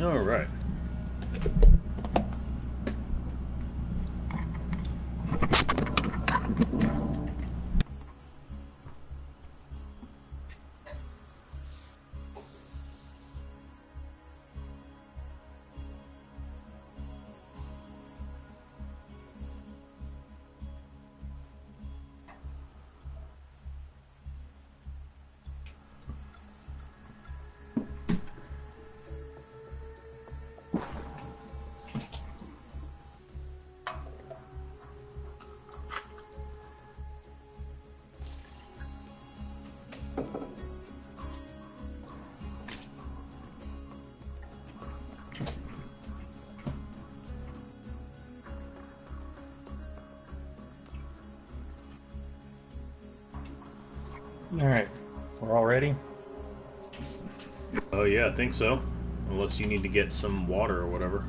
All right. Oh yeah, I think so. Unless you need to get some water or whatever.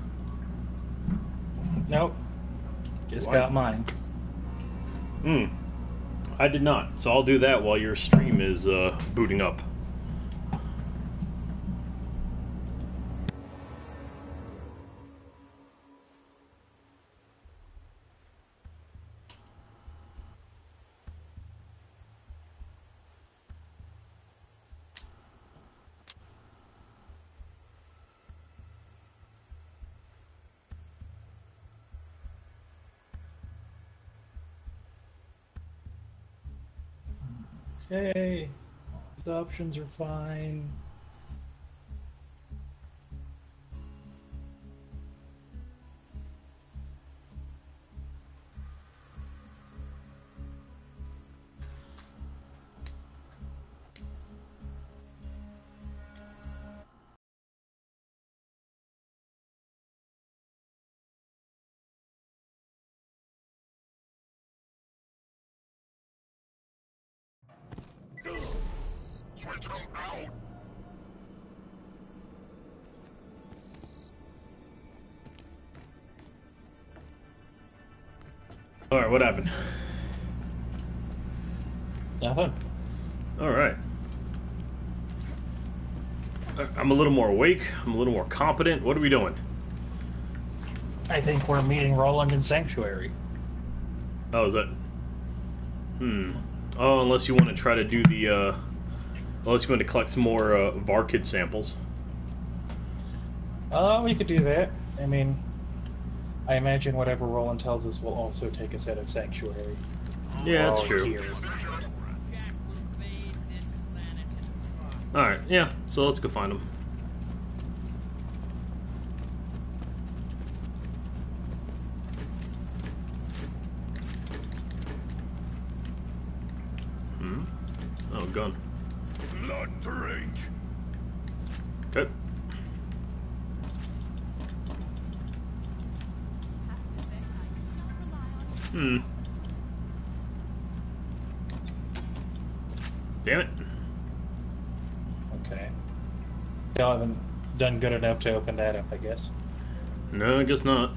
Nope, just Why? got mine. Hmm. I did not. So I'll do that while your stream is uh, booting up. Options are fine. What happened? Nothing. All right. I'm a little more awake. I'm a little more competent. What are we doing? I think we're meeting Roland in Sanctuary. Oh, is that? Hmm. Oh, unless you want to try to do the. uh Unless you want to collect some more uh, Varkid samples. Uh, we could do that. I mean, I imagine whatever Roland tells us will also take us out of Sanctuary. Yeah, that's true. here. All right. Yeah. So let's go find them. Hmm. Oh, gun. Blood drink. Okay. Hmm. Damn it. Okay. Y'all haven't done good enough to open that up, I guess. No, I guess not.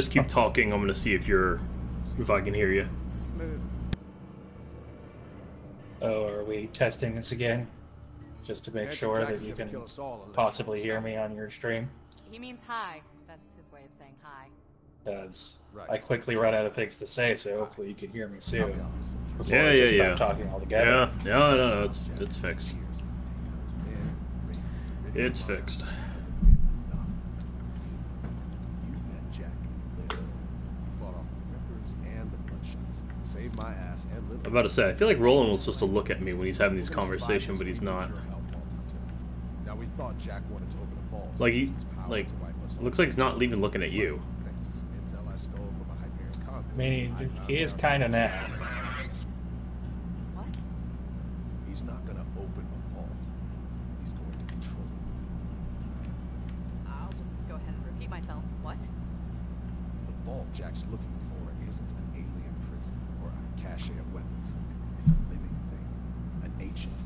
Just keep talking. I'm gonna see if you're. if I can hear you. Smooth. Oh, are we testing this again? Just to make Nancy sure that you can kill us all unless possibly hear me on your stream. He means hi. That's his way of saying hi. Because Right. I quickly run out of things to say, so hopefully you can hear me I'll soon. Before Yeah, I yeah, just yeah. stop talking altogether. Yeah, yeah, no, no, it's, it's fixed. Tears and tears, men, rings, written It's fixed. hasn't been enough. You met Jack and lived. You fought off the Rippers and the Bloodshots. Saved my ass and lived. I'm about to say, I feel like Roland was supposed to look at me when he's having these conversations, but he's not. Now we thought Jack wanted to open a vault. Like he, use its power like, to wipe us looks like he's not even looking at you. Thanks to some intel I stole from a Hyperion convict. I mean, he, is kind of now. What? He's not gonna open a vault. He's going to control it. I'll just go ahead and repeat myself. What? The vault Jack's looking for isn't an alien prison or a cache of weapons. It's a living thing. An ancient,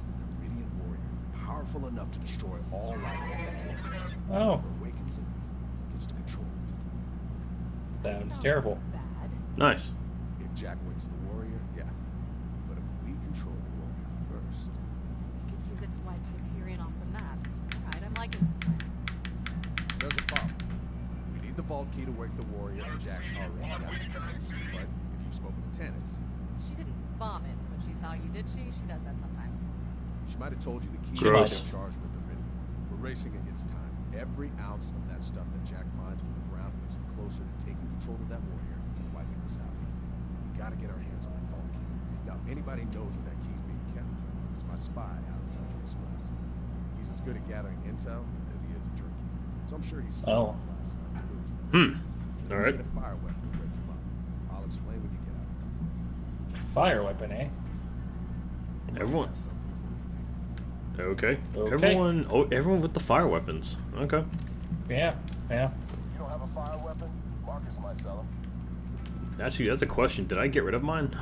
Eridian warrior, powerful enough to destroy all life on that planet. Oh, Whoever awakens it gets to control it. sounds Sounds terrible. Bad. Nice. If Jack wakes the warrior, yeah. But if we control the warrior first, We could use it to wipe Hyperion off the map. Alright, I'm liking this plan. there's a problem. We need the vault key to wake the warrior, and Jack's already got it. But if you've spoken to Tannis, She didn't vomit when she saw you, did she? She does that sometimes. She might have told you the key She might is have. charged with Eridium. We're racing against time. Every ounce of that stuff that Jack mines from the ground puts him closer to taking control of that warrior and wiping us out. We gotta get our hands on that vault key. Now, if anybody knows where that key's being kept, it's my spy out of Tundra Express. He's as good at gathering intel as he is at drinking. So I'm sure he's slept Oh. off last night to lose me. Hmm. If All you right. Get a fire weapon to break him up. I'll explain when you get out there. Fire weapon, eh? Everyone. Have something for you later. Okay. Okay. Everyone. Oh, everyone with the fire weapons. Okay. Yeah, yeah. You don't have a fire weapon? Marcus might sell them. Actually, that's a question. Did I get rid of mine?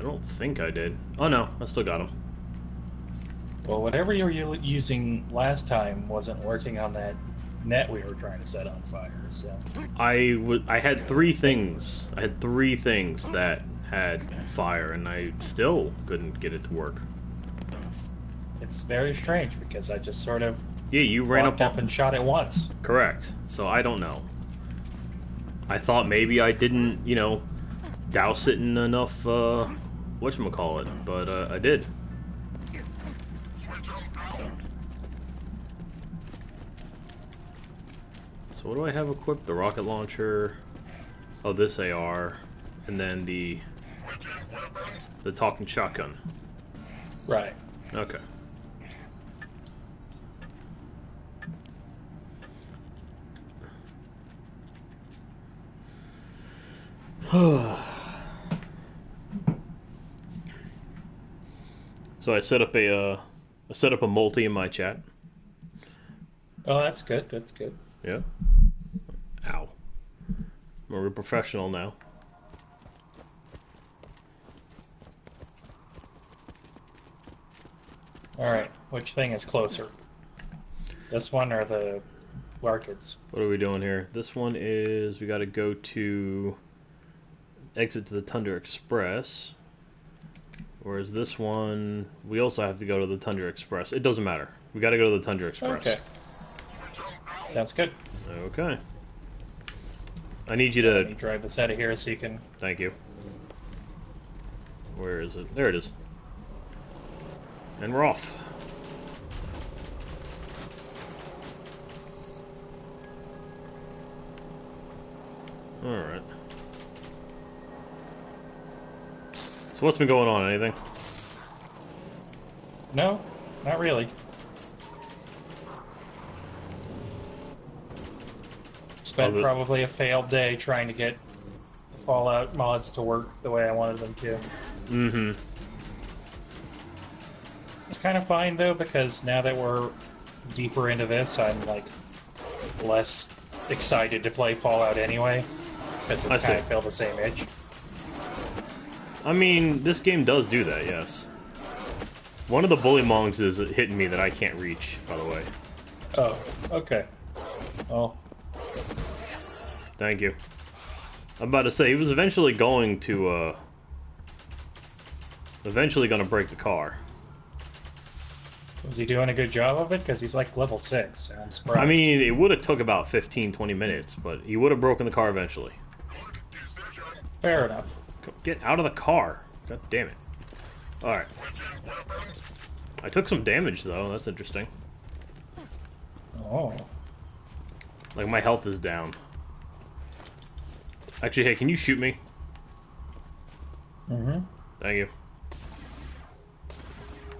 I don't think I did. Oh no, I still got them. Well, whatever you were using last time wasn't working on that net we were trying to set on fire. So I would. I had three things. I had three things that had fire, and I still couldn't get it to work. it's very strange because I just sort of Yeah, you ran up up and shot it once. Correct. So I don't know. I thought maybe I didn't, you know, douse it in enough, uh, whatchamacallit, but uh, I did. So what do I have equipped? The rocket launcher, oh this AR, and then the the talking shotgun. Right. Okay. so I set up a uh, I set up a multi in my chat. Oh, that's good. That's good. Yeah. Ow. We're a professional now. All right. Which thing is closer? This one or the Varkids? What are we doing here? This one is we got to go to exit to the Tundra Express. Whereas this one, we also have to go to the Tundra Express. It doesn't matter. We got to go to the Tundra Express. Okay. Sounds good. Okay. I need you Let me to. drive this out of here so you can. Thank you. Where is it? There it is. And we're off. Alright. So what's been going on? Anything? No, not really. Spent probably a failed day trying to get the Fallout mods to work the way I wanted them to. Mm-hmm. It's kind of fine though because now that we're deeper into this, I'm like less excited to play Fallout anyway because it I kind of feel the same itch. I mean, this game does do that, yes. One of the bullymongs is hitting me that I can't reach, by the way. Oh, okay. Oh. Thank you. I'm about to say he was eventually going to uh eventually going to break the car. was he doing a good job of it? Because he's like level six. I'm surprised. I mean, it would have took about 15 20 minutes, but he would have broken the car eventually. fair enough. Get out of the car. God damn it. All right. I took some damage though. That's interesting. Oh, Like my health is down. Actually, hey, can you shoot me? mm-hmm. Thank you.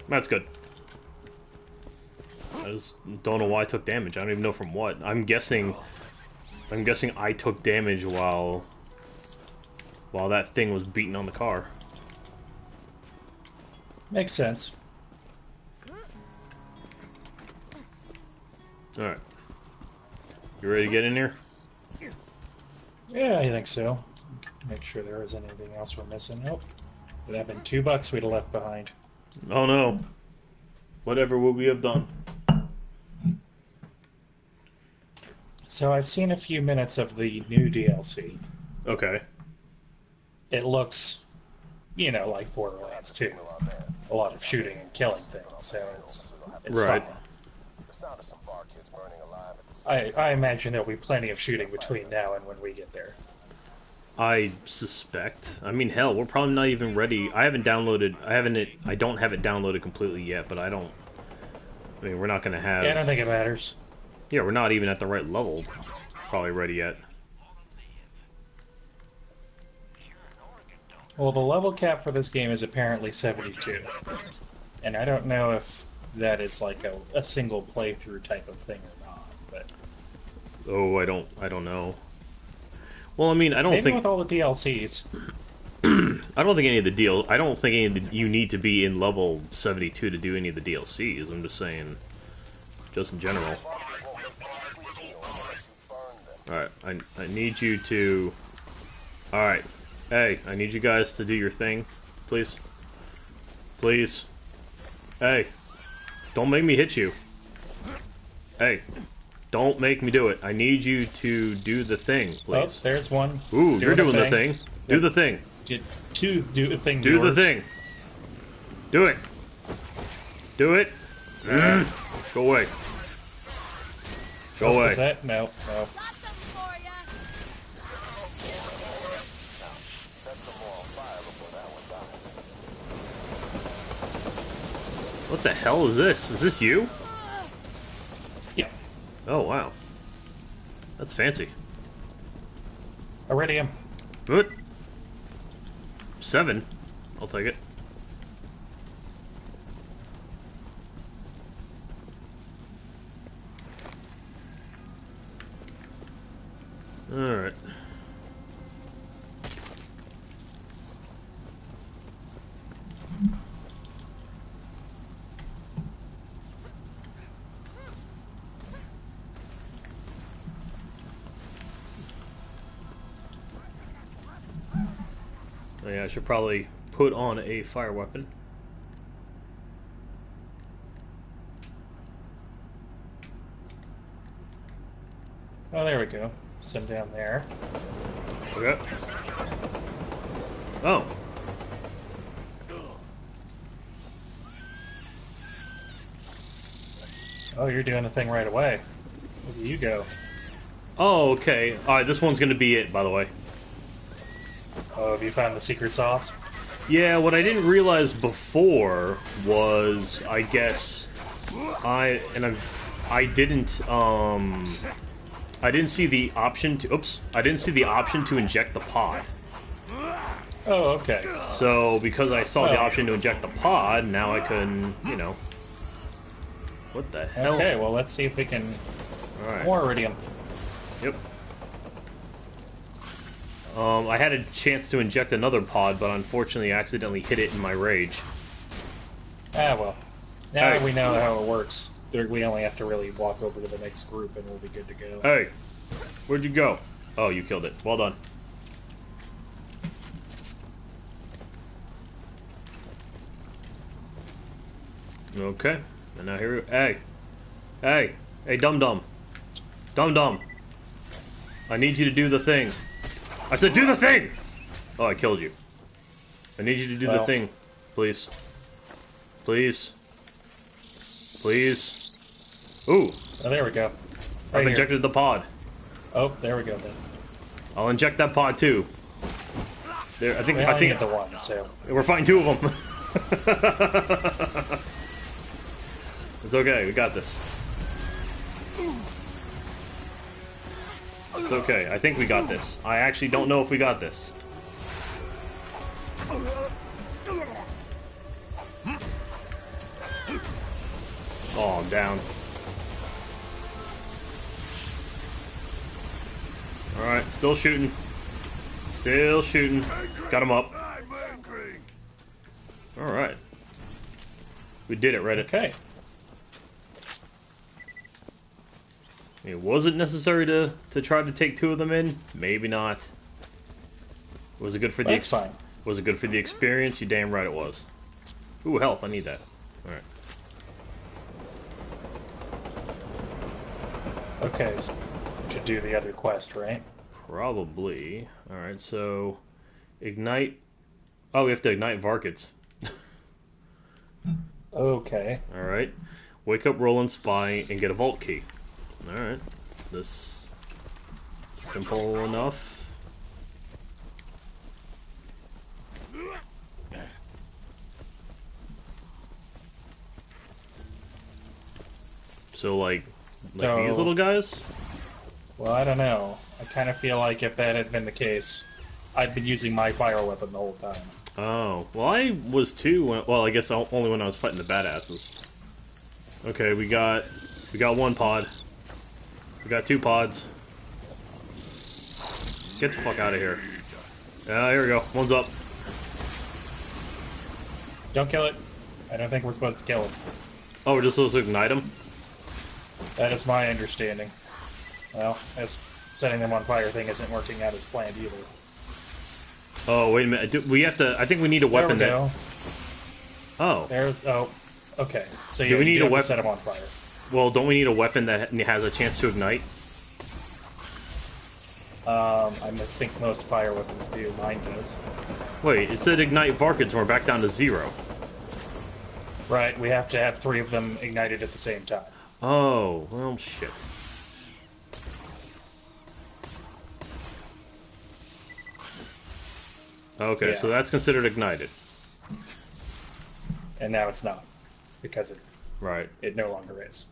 That's good. I just don't know why I took damage. I don't even know from what. I'm guessing. I'm guessing I took damage while while that thing was beating on the car. Makes sense. All right. You ready to get in here? Yeah, I think so. Make sure there isn't anything else we're missing. Nope. Would have been two bucks we'd have left behind. Oh no. Whatever would we have done? So I've seen a few minutes of the new DLC. Okay. It looks, you know, like Borderlands 2. A lot of shooting and killing things, so it's it's Right. fine. The sound of some Varkids burning alive at the same I, I imagine there'll be plenty of shooting between now and when we get there. I suspect. I mean, hell, we're probably not even ready. I haven't downloaded. I haven't. I don't have it downloaded completely yet, but I don't. I mean, we're not gonna have. Yeah, I don't think it matters. Yeah, we're not even at the right level. Probably ready yet. Well, the level cap for this game is apparently 72. And I don't know if that is like a, a single playthrough type of thing or not. But Oh, I don't. I don't know. Well, I mean, I don't maybe think. with all the DLCs. I don't think any of the deal. I don't think any of the, you need to be in level seventy-two to do any of the DLCs. I'm just saying, just in general. All right, I I need you to. All right, hey, I need you guys to do your thing, please. Please. Hey, don't make me hit you. Hey, don't make me do it. I need you to do the thing, please. Oh, please. there's one. Ooh, you're doing the thing. Do the thing. Two do the thing. Do the thing. Do it. Do it. Mm. Go away. Go Oh, away. That? No, no. Got some for ya. Set some more on fire before that one dies. What the hell is this? Is this you? Yeah. Oh wow. That's fancy. Eridium. What? Seven. I'll take it. Alright. Yeah, I should probably put on a fire weapon. Oh, there we go. Some down there. Okay. Oh. Oh, you're doing the thing right away. Look at you go. Oh, okay. Alright, this one's gonna be it, by the way. Oh, have you found the secret sauce? Yeah, what I didn't realize before was, I guess, I and I, I didn't, um, I didn't see the option to. Oops, I didn't see the option to inject the pod. Oh, okay. So because I saw the option to inject the pod, now I can, you know. What the hell? Okay, well, let's see if we can. All right. More eridium. Yep. Um, I had a chance to inject another pod, but unfortunately, I accidentally hit it in my rage. Ah, well. Now Hey. we know how it works. We only have to really walk over to the next group and we'll be good to go. Hey, where'd you go? Oh, you killed it. Well done. Okay, and now here. we Hey, hey, hey, dum dum, dum dum. I need you to do the thing. I said, do the thing. Oh, I killed you. I need you to do the thing, please. Please. Please. Ooh, Oh, there we go. I've Right here. injected the pod. Oh, there we go then. I'll inject that pod too. There, I think. We I think need the one, so. we're fighting two of them. it's okay. We got this. It's okay. I think we got this. I actually don't know if we got this. Oh, I'm down. Alright, still shooting. Still shooting. Got him up. Alright. We did it right. Okay. It wasn't necessary to, to try to take two of them in. Maybe not. Was it good for the That's ex- fine. Was it good for the experience? You damn right it was. Ooh, health. I need that. Alright. Okay. So to do the other quest, right? Probably. Alright, so ignite Oh, we have to ignite Varkids. Okay. Alright. Wake up Roland Spy and get a vault key. Alright. This simple enough. So like like these little guys? Well, I don't know. I kind of feel like if that had been the case, I'd been using my fire weapon the whole time. Oh, well, I was too. When, well, I guess only when I was fighting the badasses. Okay, we got we got one pod. We got two pods. Get the fuck out of here. Yeah, here we go. One's up. Don't kill it. I don't think we're supposed to kill it. Oh, we're just supposed to ignite him. That is my understanding. Well, this setting them on fire thing isn't working out as planned either. Oh, wait a minute. Do, we have to. I think we need a There we weapon that. Oh, There's. Oh, okay. So Do we need you a have to weapon? set them on fire. Well, don't we need a weapon that has a chance to ignite? Um, I think most fire weapons do. Mine does. Wait, it said ignite Varkids, and we're back down to zero. Right. We have to have three of them ignited at the same time. Oh, well, shit. Okay, Yeah. so that's considered ignited. And now it's not because it Right. it no longer is.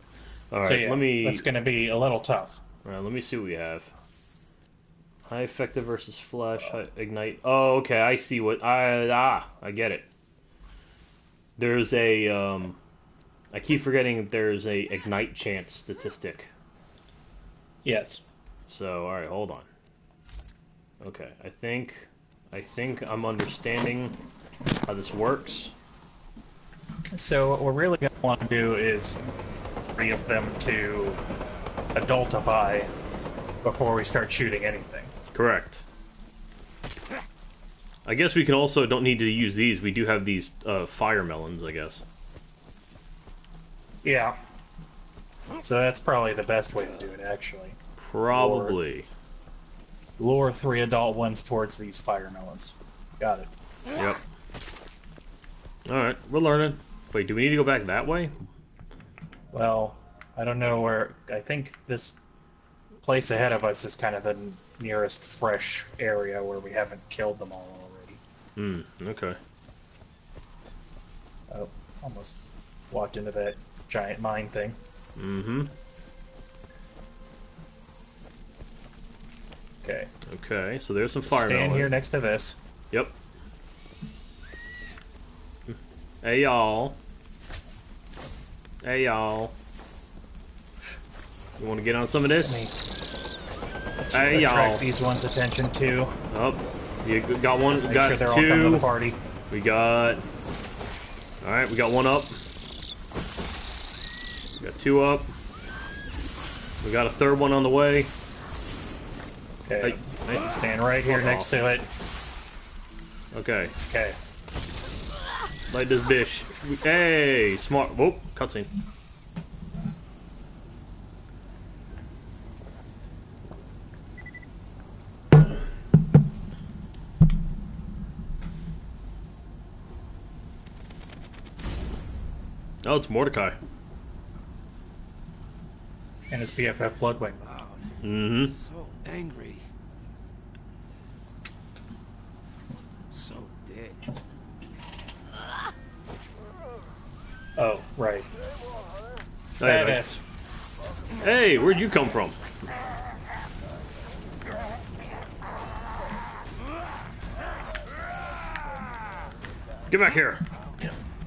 All right, so yeah, let me that's going to be a little tough. all right, let me see what we have. High effective versus flash, ignite. Oh, okay, I see what I ah, I get it. There's a um I keep forgetting there's a ignite chance statistic. Yes. So, all right, hold on. Okay, I think I think I'm understanding how this works. So what we're really going to want to do is three of them to adultify before we start shooting anything. Correct. I guess we can also don't need to use these. We do have these uh, fire melons, I guess. Yeah. So that's probably the best way to do it, actually. Probably. Lure three adult ones towards these fire melons. Got it. Yep. All right, we're learning. Wait, do we need to go back that way? Well, I don't know where. I think this place ahead of us is kind of the nearest fresh area where we haven't killed them all already. Hmm. Okay. Oh, almost walked into that giant mine thing. Mm-hmm. Okay. Okay. So there's some fire Stand here next to this. Yep. Hey y'all. Hey y'all. You want to get on some of this? Let me Hey y'all. these ones' attention too. Oh, you got one. Make got sure they're all coming to two. the party. We got. All right, we got one up. We got two up. We got a third one on the way. Okay. Hey. Stand right here next to it. Okay, Okay. light this dish. We- Hey, smart. Whoop, cutscene. Oh, it's Mordecai. And it's BFF Bloodwing. Mm-hmm. So angry. So dead. Oh, right. Oh, hey, Badass. hey, where'd you come from? Get back here.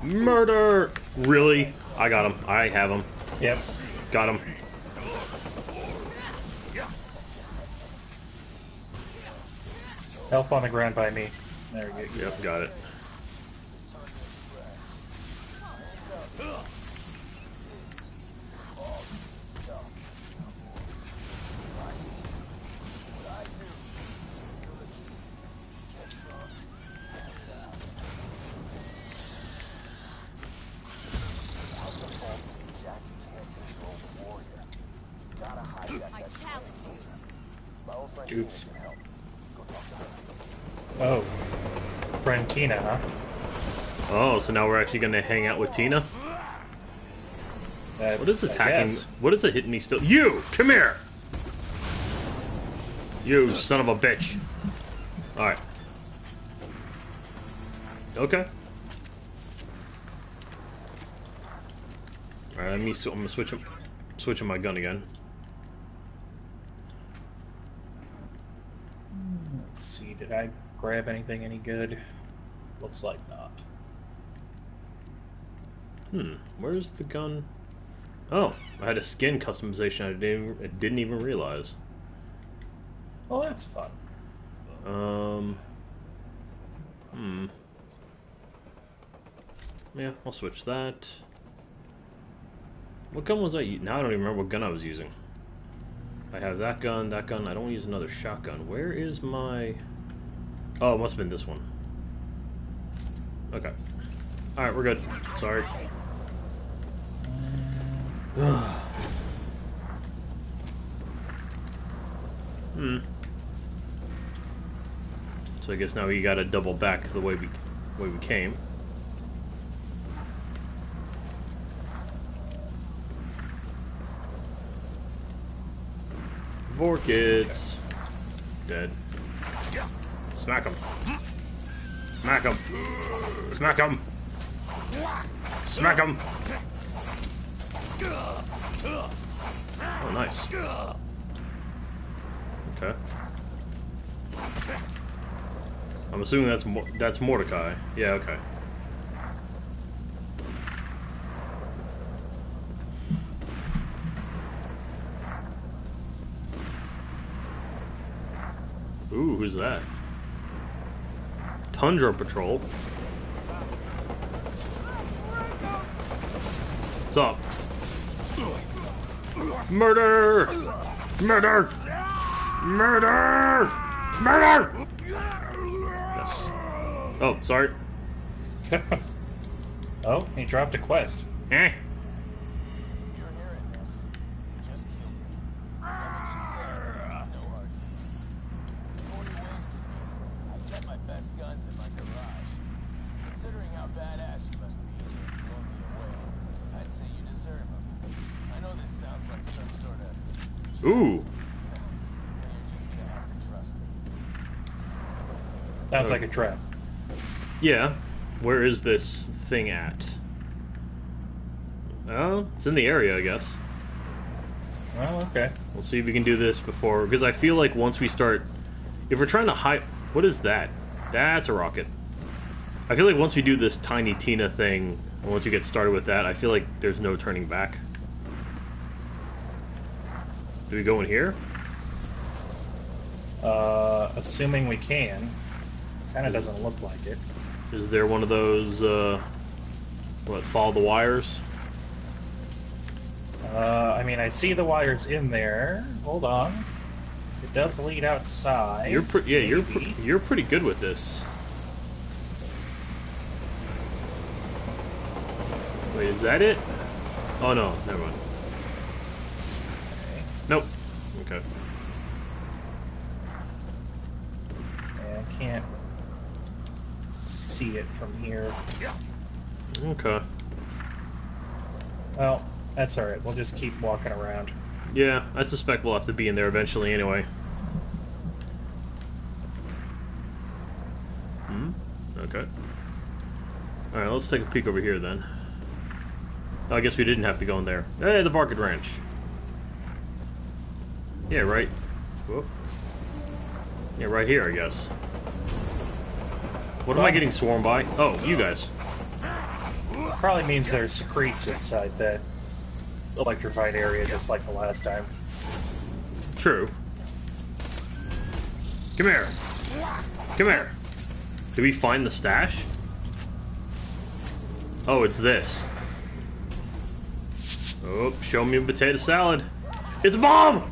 Murder! Really? I got him. I have him. Yep. Got him. Help on the ground by me. There we go. Yep, got it. So now we're actually gonna hang out with Tina? What is attacking? What is it hitting me still? You! Come here! You son of a bitch. Alright. Okay. Alright, let me. I'm gonna switch. Switching my gun again. Let's see, did I grab anything any good? Looks like not. Hmm. Where's the gun? Oh, I had a skin customization. I didn't. I didn't even realize. Well, that's fun. Um. Hmm. Yeah, I'll switch that. What gun was I? Now I don't even remember what gun I was using. I have that gun, that gun. I don't want to use another shotgun. Where is my? Oh, it must have been this one. Okay. All right, we're good. Sorry. Hmm. So I guess now we gotta double back the way we way we came. Varkids. Dead. Smack him. Smack him. Smack him. Smack him. Oh, nice. Okay. I'm assuming that's that's Mordecai. Yeah, okay. Ooh, who's that? Tundra Patrol. What's up? Murder! Murder! Murder! Murder! Yes. Oh, sorry. oh, he dropped a quest. Eh. If you're hearing this, just kill me. Let me just say, no hard feelings. Before you wasted me, I kept my best guns in my garage. Considering how badass you must be to have blown me away, I'd say you deserve them. I know this sounds like some sort of... Ooh. But you're just gonna have to trust me. Sounds oh. like a trap. Yeah. Where is this thing at? Oh, it's in the area, I guess. Well, okay. We'll see if we can do this before, because I feel like once we start, if we're trying to hide, what is that? That's a rocket. I feel like once we do this Tiny Tina thing, and once we get started with that, I feel like there's no turning back. Do we go in here? Uh, assuming we can. Kind of doesn't look like it. Is there one of those, uh, what, follow the wires? Uh, I mean, I see the wires in there. Hold on. It does lead outside. You're pretty, yeah, you're pre- you're pretty good with this. Wait, is that it? Oh no, never mind. Nope. Okay. Yeah, I can't see it from here. Okay. Well, that's alright. We'll just keep walking around. Yeah, I suspect we'll have to be in there eventually anyway. Hmm. Okay. All right, let's take a peek over here then. Oh, I guess we didn't have to go in there. Hey, the Barked Ranch. Yeah, right. Whoop. Yeah, right here, I guess. What am I getting swarmed by? Oh, you guys. Probably means there's secretes inside that electrified area, just like the last time. True. Come here. Come here. Did we find the stash? Oh, it's this. Oh, show me a potato salad. It's a bomb!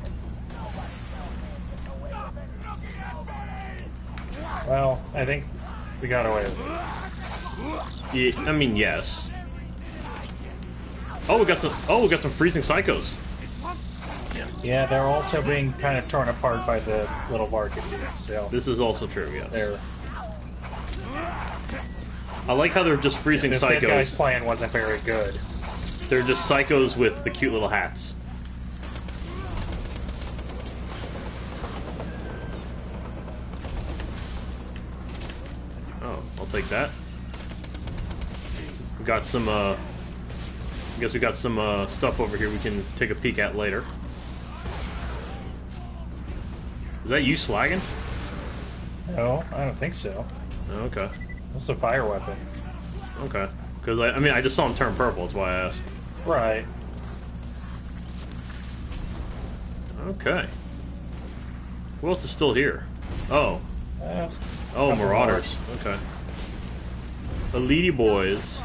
Well, I think we got away with it. Yeah, I mean, yes. Oh, we got some. Oh, we got some freezing psychos. Yeah, they're also being kind of torn apart by the little market dudes, so This is also true. Yes. they're I like how they're just freezing this dead guy's plan wasn't very good. They're just psychos with the cute little hats. Take that. We got some, uh... I guess we got some, uh, stuff over here we can take a peek at later. Is that you slagging? No, I don't think so. Okay. That's a fire weapon. Okay. Because, I, I mean, I just saw him turn purple, that's why I asked. Right. Okay. Who else is still here? Oh. Oh, Marauders. Okay. The Leedy Boys.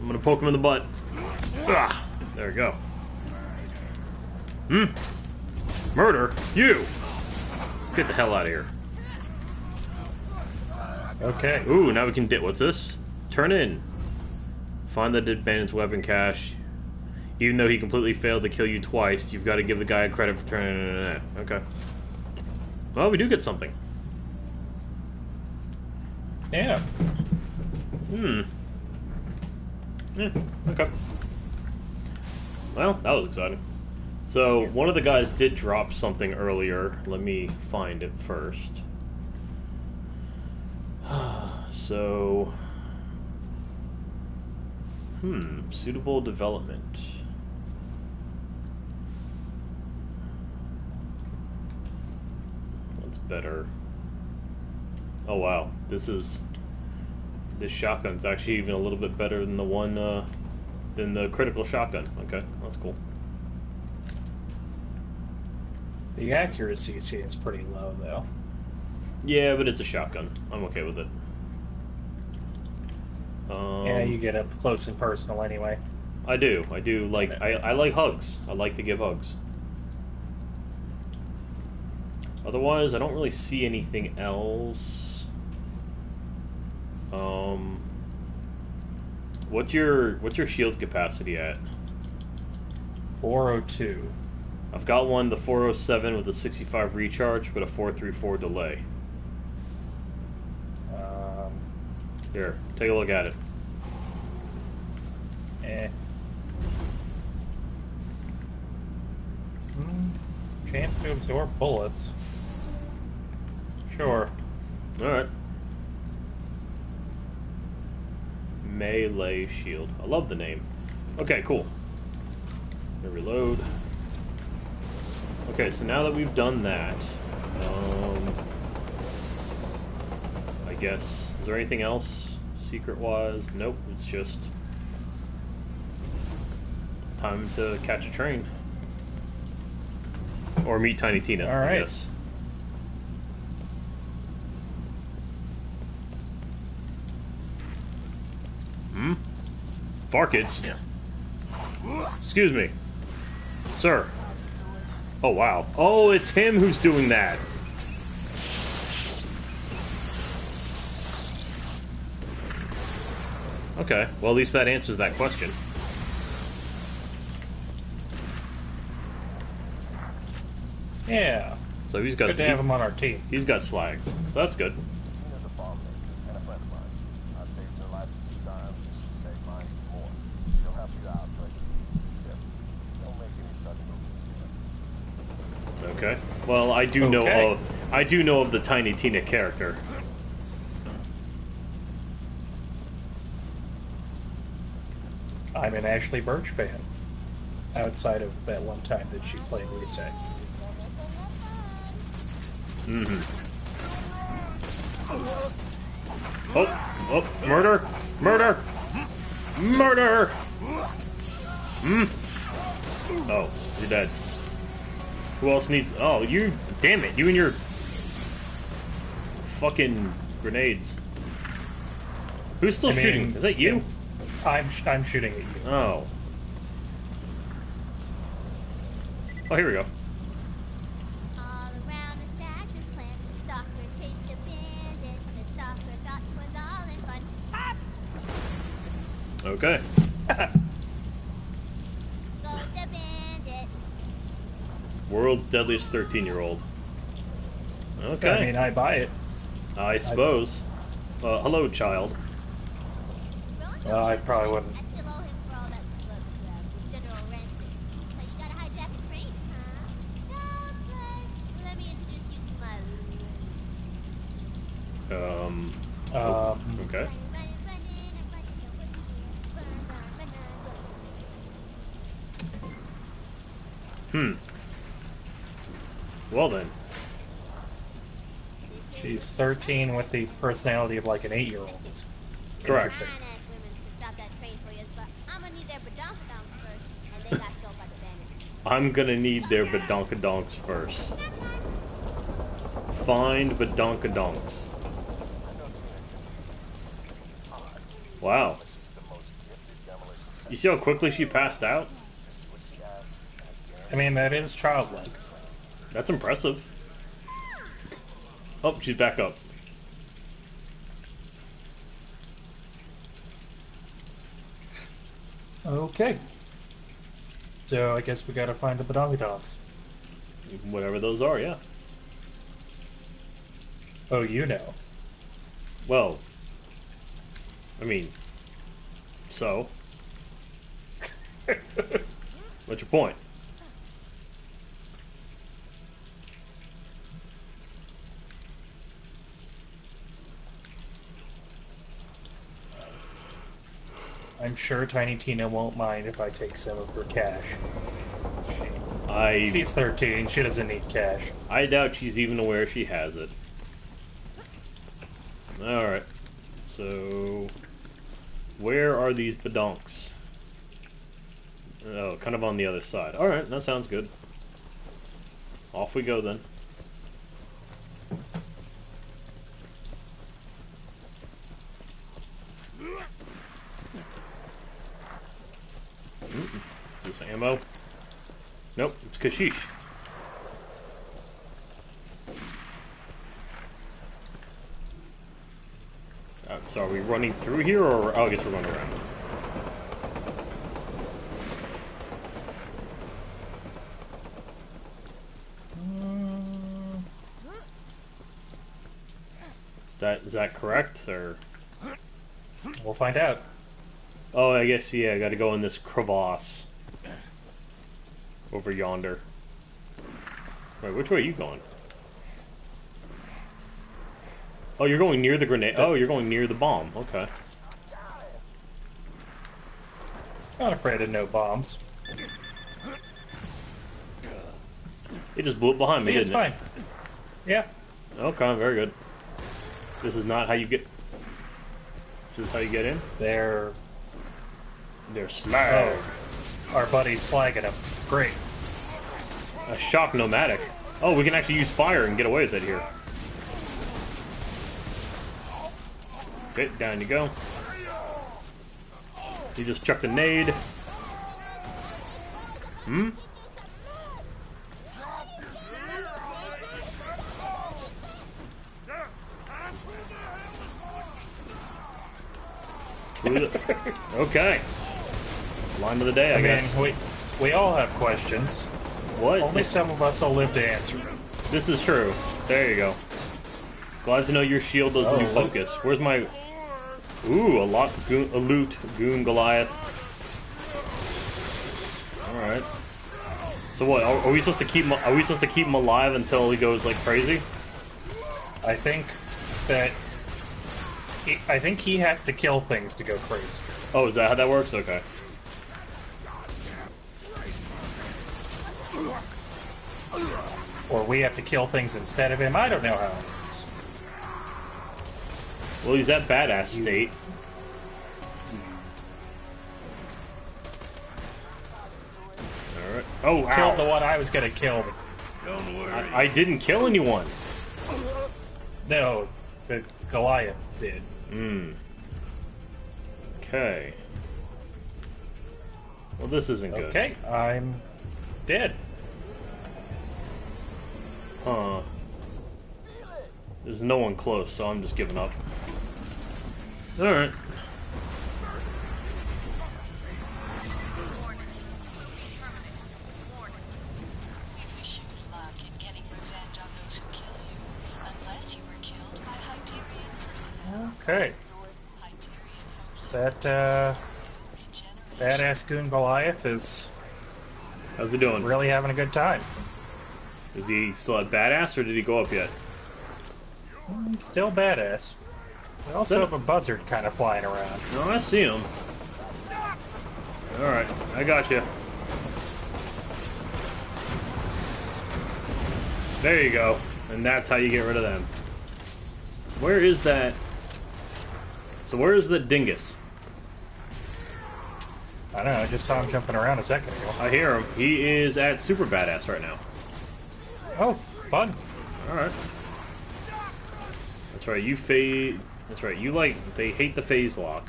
I'm gonna poke him in the butt. Ah! There we go. Hmm. Murder? You! Get the hell out of here. Okay. Ooh, now we can dit. What's this? Turn in. Find the dead bandit's weapon cache. Even though he completely failed to kill you twice, you've got to give the guy credit for turning in. Okay. Well, we do get something. Yeah. Hmm. Yeah, okay. Well, that was exciting. So, one of the guys did drop something earlier. Let me find it first. so. Hmm. Suitable development. That's better. Oh wow, this is this shotgun's actually even a little bit better than the one uh, than the critical shotgun. Okay, that's cool. The accuracy seems pretty low, though. Yeah, but it's a shotgun. I'm okay with it. Um, yeah, you get up close and personal anyway. I do. I do like. I, I like hugs. I like to give hugs. Otherwise, I don't really see anything else. Um, what's your what's your shield capacity at? 402. I've got one, the 407 with a 65 recharge, but a 434 delay. Um, Here, take a look at it. eh. Hmm, Chance to absorb bullets. Sure. All right. Melee shield. I love the name. Okay, cool. Reload. Okay, so now that we've done that, um, I guess is there anything else secret-wise? Nope. It's just time to catch a train or meet Tiny Tina. All I guess. Hmm? Far. Excuse me. Sir. Oh, wow. Oh, it's him who's doing that. Okay, well, at least that answers that question. Yeah. So he's got Good to have him on our team. he's got slags. So that's good. Tina's a bomb maker and a friend of mine. I've saved her life a few times, and she's saved mine even more. She'll help you out, but it's a tip. Don't make any sudden movements here. Okay. Well, I do know of I do know of the Tiny Tina character. I'm an Ashly Burch fan. Outside of that one time that she played Lisa. Mm-hmm. Oh, oh, murder, murder, murder. Hmm. Oh, you're dead. Who else needs? Oh, you! Damn it! You and your. fucking grenades. Who's still I mean, shooting? Is that you? I'm sh- I'm shooting at you. Oh. Oh, here we go. All around the stack, this plan the stalker chased the bandit. The stalker thought it was all in fun. Pop! Okay. Goes the bandit. World's deadliest 13 year old. Okay. I mean, I buy it. I suppose. Uh, hello, child. Well, I probably wouldn't. I still owe him for all that look, uh, with General Rancid. So you gotta hijack a train, huh? Child's play. Let me introduce you to my Um. Um, Okay. Running, running, running, I'm running over here. Run, run, run, run, run. Hmm. Well then. This is 13 with the personality of like an eight-year-old. It's Correct. interesting. Fine ass women could stop that train for you, but I'm gonna need their badonkadonks first, and they got stole by the bandits. I'm gonna need their badonkadonks first. Find badonkadonks. I know Tina can be hard, Wow. but she's the most gifted demolitions You see how quickly she passed out? Just do what she asks, and I I mean, that is childlike. That's impressive. Oh, she's back up. Okay. So I guess we gotta find the badonkadonks. Whatever those are, yeah. Oh, you know. Well, I mean, so. What's your point? I'm sure Tiny Tina won't mind if I take some of her cash. She, I she's 13. She doesn't need cash. I doubt she's even aware she has it. All right. So, where are these badonks? Oh, kind of on the other side. All right, that sounds good. Off we go then. Is this ammo? Nope, it's Kashish. Uh, so are we running through here, or oh, I guess we're running around? That is that correct, or We'll find out. Oh, I guess yeah, I got to go in this crevasse over yonder. Wait, which way are you going? Oh, you're going near the grenade. Oh, you're going near the bomb. Okay. Not afraid of no bombs. It just blew up behind me, it's didn't fine. Yeah. Okay, very good. This is not how you get. This is how you get in. They're They're slag. oh, our buddy's slagging him. It's great. A shock nomadic. Oh, we can actually use fire and get away with it here. Okay, down you go. You just chucked a nade. Hmm? Okay. Line of the day, I, I guess. mean, we we all have questions. what? Only some of us will live to answer them. This is true. There you go. Glad to know your shield doesn't do Oh, what- focus. Where's my... Ooh, a lot, goon, a loot, goon Goliath. Alright. So what, are, are we supposed to keep him, are we supposed to keep him alive until he goes like crazy? I think that he, I think he has to kill things to go crazy. Oh, is that how that works? Okay. Or we have to kill things instead of him. I don't know how it works. Well, he's at badass state. Alright. Oh, Killed the one I was gonna kill. Don't worry. I, I didn't kill anyone. No, the Goliath did. Hmm. Okay. Well, this isn't good. Okay, I'm dead. Huh. There's no one close, so I'm just giving up. Alright. Warning. Terminated. Warning. We wish you good luck in getting revenge on those who kill you, unless you were killed by Hyperion personnel. Okay, that uh, badass goon Goliath is How's he doing? really having a good time. Is he still at badass, or did he go up yet? Mm, still badass. I also have a buzzard kind of flying around. No, I see him. Alright, I got you. There you go. And that's how you get rid of them. Where is that? So where is the dingus? I don't know. I just saw him jumping around a second ago. I hear him. He is at super badass right now. Oh, fun. Alright. That's right, you fade. That's right, you like. They hate the phase lock.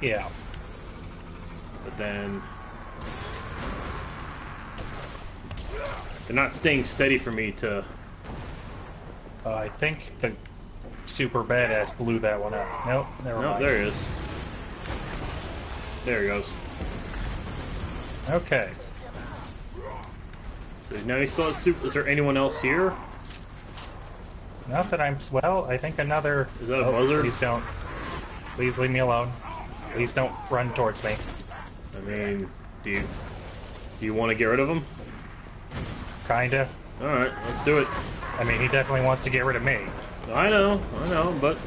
Yeah. But then they're not staying steady for me to. Uh, I think the super badass blew that one up. Nope, never No, mind. there he is. There he goes. Okay. So now he's still has soup. Is there anyone else here? Not that I'm. Well, I think another. Is that a oh, buzzard? Please don't. Please leave me alone. Please don't run towards me. I mean, do you do you want to get rid of him? Kinda. All right, let's do it. I mean, he definitely wants to get rid of me. I know, I know, but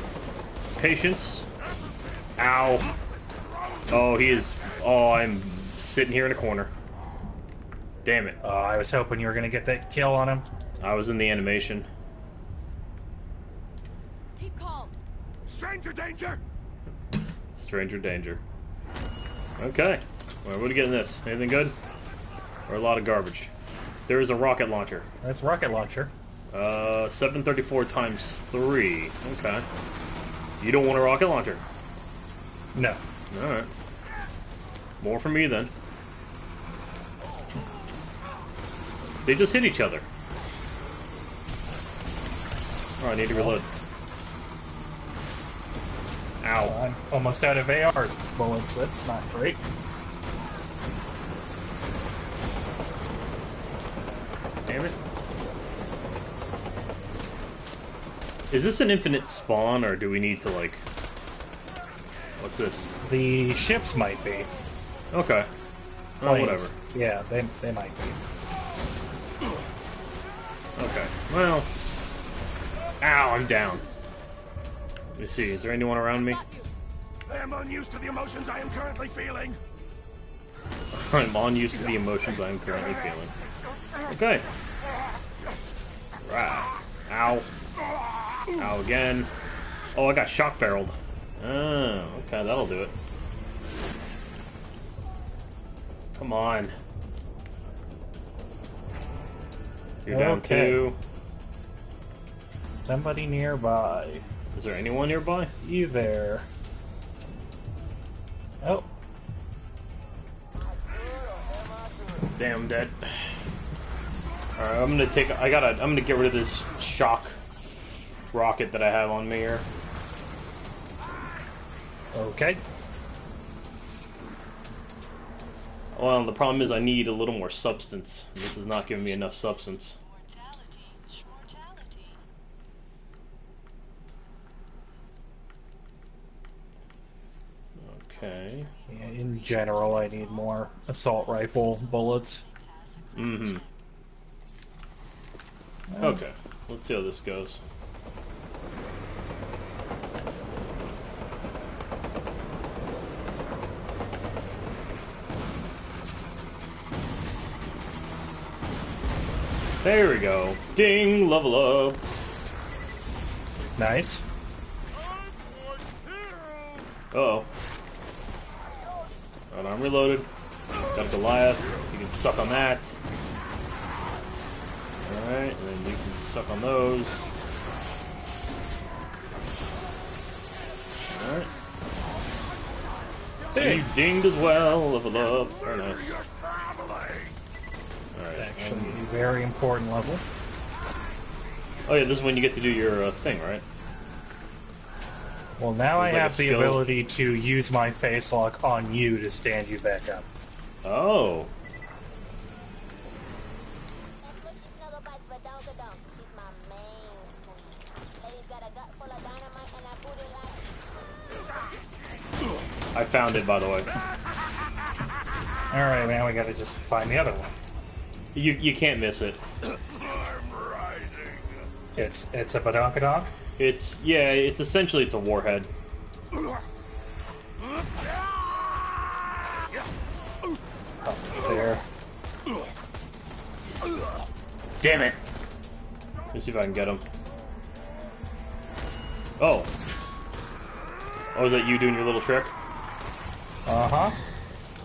patience. Ow. Oh, he is. Oh, I'm sitting here in a corner. Damn it. Uh, I was hoping you were gonna get that kill on him. I was in the animation. Keep calm. Stranger danger! Stranger danger. Okay. Well, what are you getting this? Anything good? Or a lot of garbage? There is a rocket launcher. That's rocket launcher. Uh, 734 times 3. Okay. You don't want a rocket launcher. No. Alright. More for me then. They just hit each other. Oh, I need to reload. Ow. I'm almost out of AR bullets. That's not great. Damn it. Is this an infinite spawn, or do we need to, like... What's this? The ships might be. Okay. Oh, whatever. Yeah, they, they might be. Okay. Well... Ow, I'm down. Let me see, is there anyone around me? I am unused to the emotions I am currently feeling. I'm unused to the emotions I'm currently feeling. Okay. Right. Ow. Ow again. Oh, I got shock barreled. Oh, okay, that'll do it. Come on. You're down Okay. two. Somebody nearby. Is there anyone nearby? You there. Oh, Damn, I'm dead. Alright, I'm gonna take. I gotta. I'm gonna get rid of this shock rocket that I have on me here. okay. Well, the problem is I need a little more substance. This is not giving me enough substance. Okay. Yeah, in general, I need more assault rifle bullets. Mm-hmm. Okay. Let's see how this goes. There we go. Ding! Level up. Nice. Uh oh. Alright, I'm reloaded. Got a Goliath. You can suck on that. Alright, and then you can suck on those. Alright. Ding. You dinged as well. Level up. Very nice. Very important level. oh yeah, this is when you get to do your uh, thing, right? Well, now I like have the skill. ability to use my phase lock on you to stand you back up. Oh. That's where she snuggle bites Badonka She's my main squeeze. Lady's got a gut full of dynamite and that booty like. I found it, by the way. All right, man, we got to just find the other one. You you can't miss it. It's it's a Badonkadonk. It's yeah. It's essentially it's a warhead. It's probably there. Damn it! Let's see if I can get him. Oh. Oh, is that you doing your little trick? Uh huh.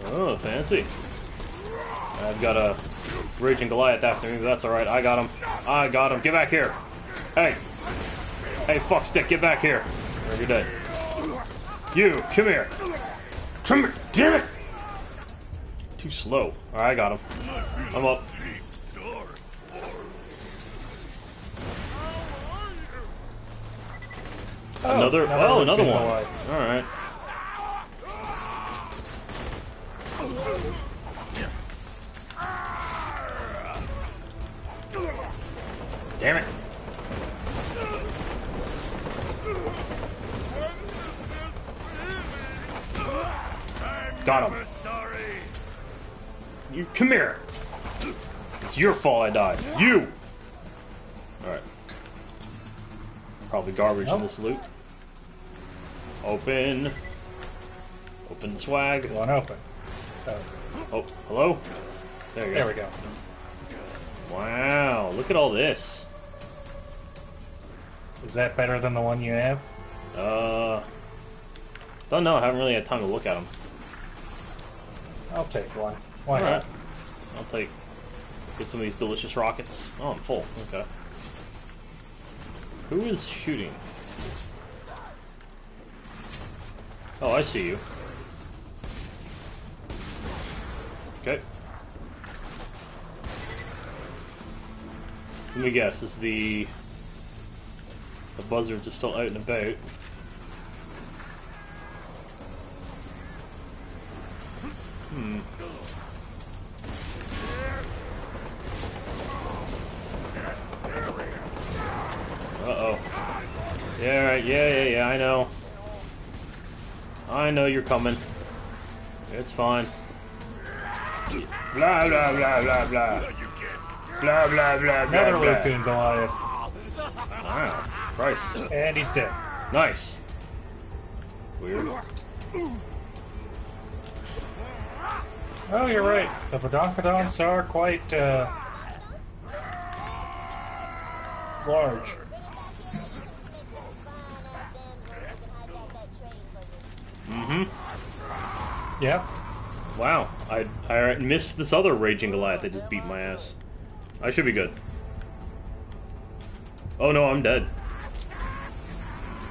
Oh, fancy. I've got a Raging Goliath after me, but that's alright. I got him. I got him. Get back here. Hey. Hey, fuck stick, get back here. Or you're dead. You, come here. Come here. Damn it! Too slow. Alright, I got him. I'm up. Another, oh, another one. Alright. Damn it. Got him. You come here. It's your fault I died. You. All right. Probably garbage in this loot. Open. Open the swag. One open. Oh, Oh, hello. There you go. there we go. Wow, look at all this. Is that better than the one you have? Uh, don't know. I haven't really had time to look at them. I'll take one. Why All right, not? I'll take get some of these delicious rockets. Oh, I'm full. Okay. Who is shooting? Oh, I see you. Okay. Let me guess. Is the the buzzards are still out and about? Hmm. Uh oh. Yeah, right. Yeah, yeah, yeah. I know. I know you're coming. It's fine. Blah blah blah blah blah. Blah blah blah blah. Another blah. Raccoon Goliath. Christ. And he's dead. Nice. Weird. Oh, you're right. The Badonkadonks are quite uh, large. Bring it back here. I used to make some fine ass damn so we can hijack that train for you. Yep. Wow. I I missed this other raging Goliath that just beat my ass. I should be good. Oh no, I'm dead.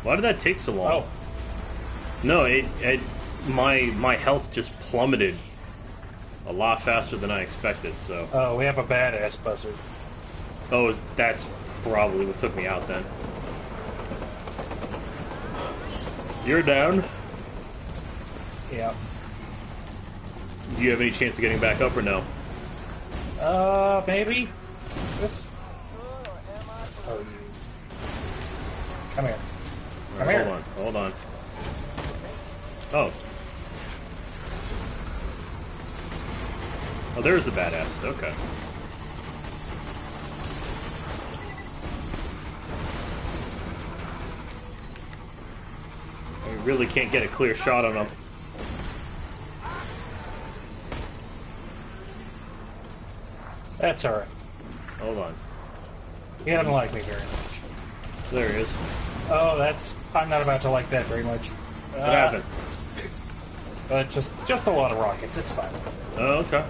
Why did that take so long? Oh, No, it, it my my health just plummeted a lot faster than I expected. So, oh, we have a badass buzzard. oh, that's probably what took me out then. You're down. Yeah. Do you have any chance of getting back up or no? Uh, maybe. This. Oh, you. Come here. All Come right, here. hold on, hold on. Oh. Oh, there's the badass. Okay. I really can't get a clear shot on him. That's alright. Hold on. He doesn't like me very much. There he is. Oh, that's. I'm not about to like that very much. What Uh, happened? Uh, just, just a lot of rockets. It's fine. Oh, okay.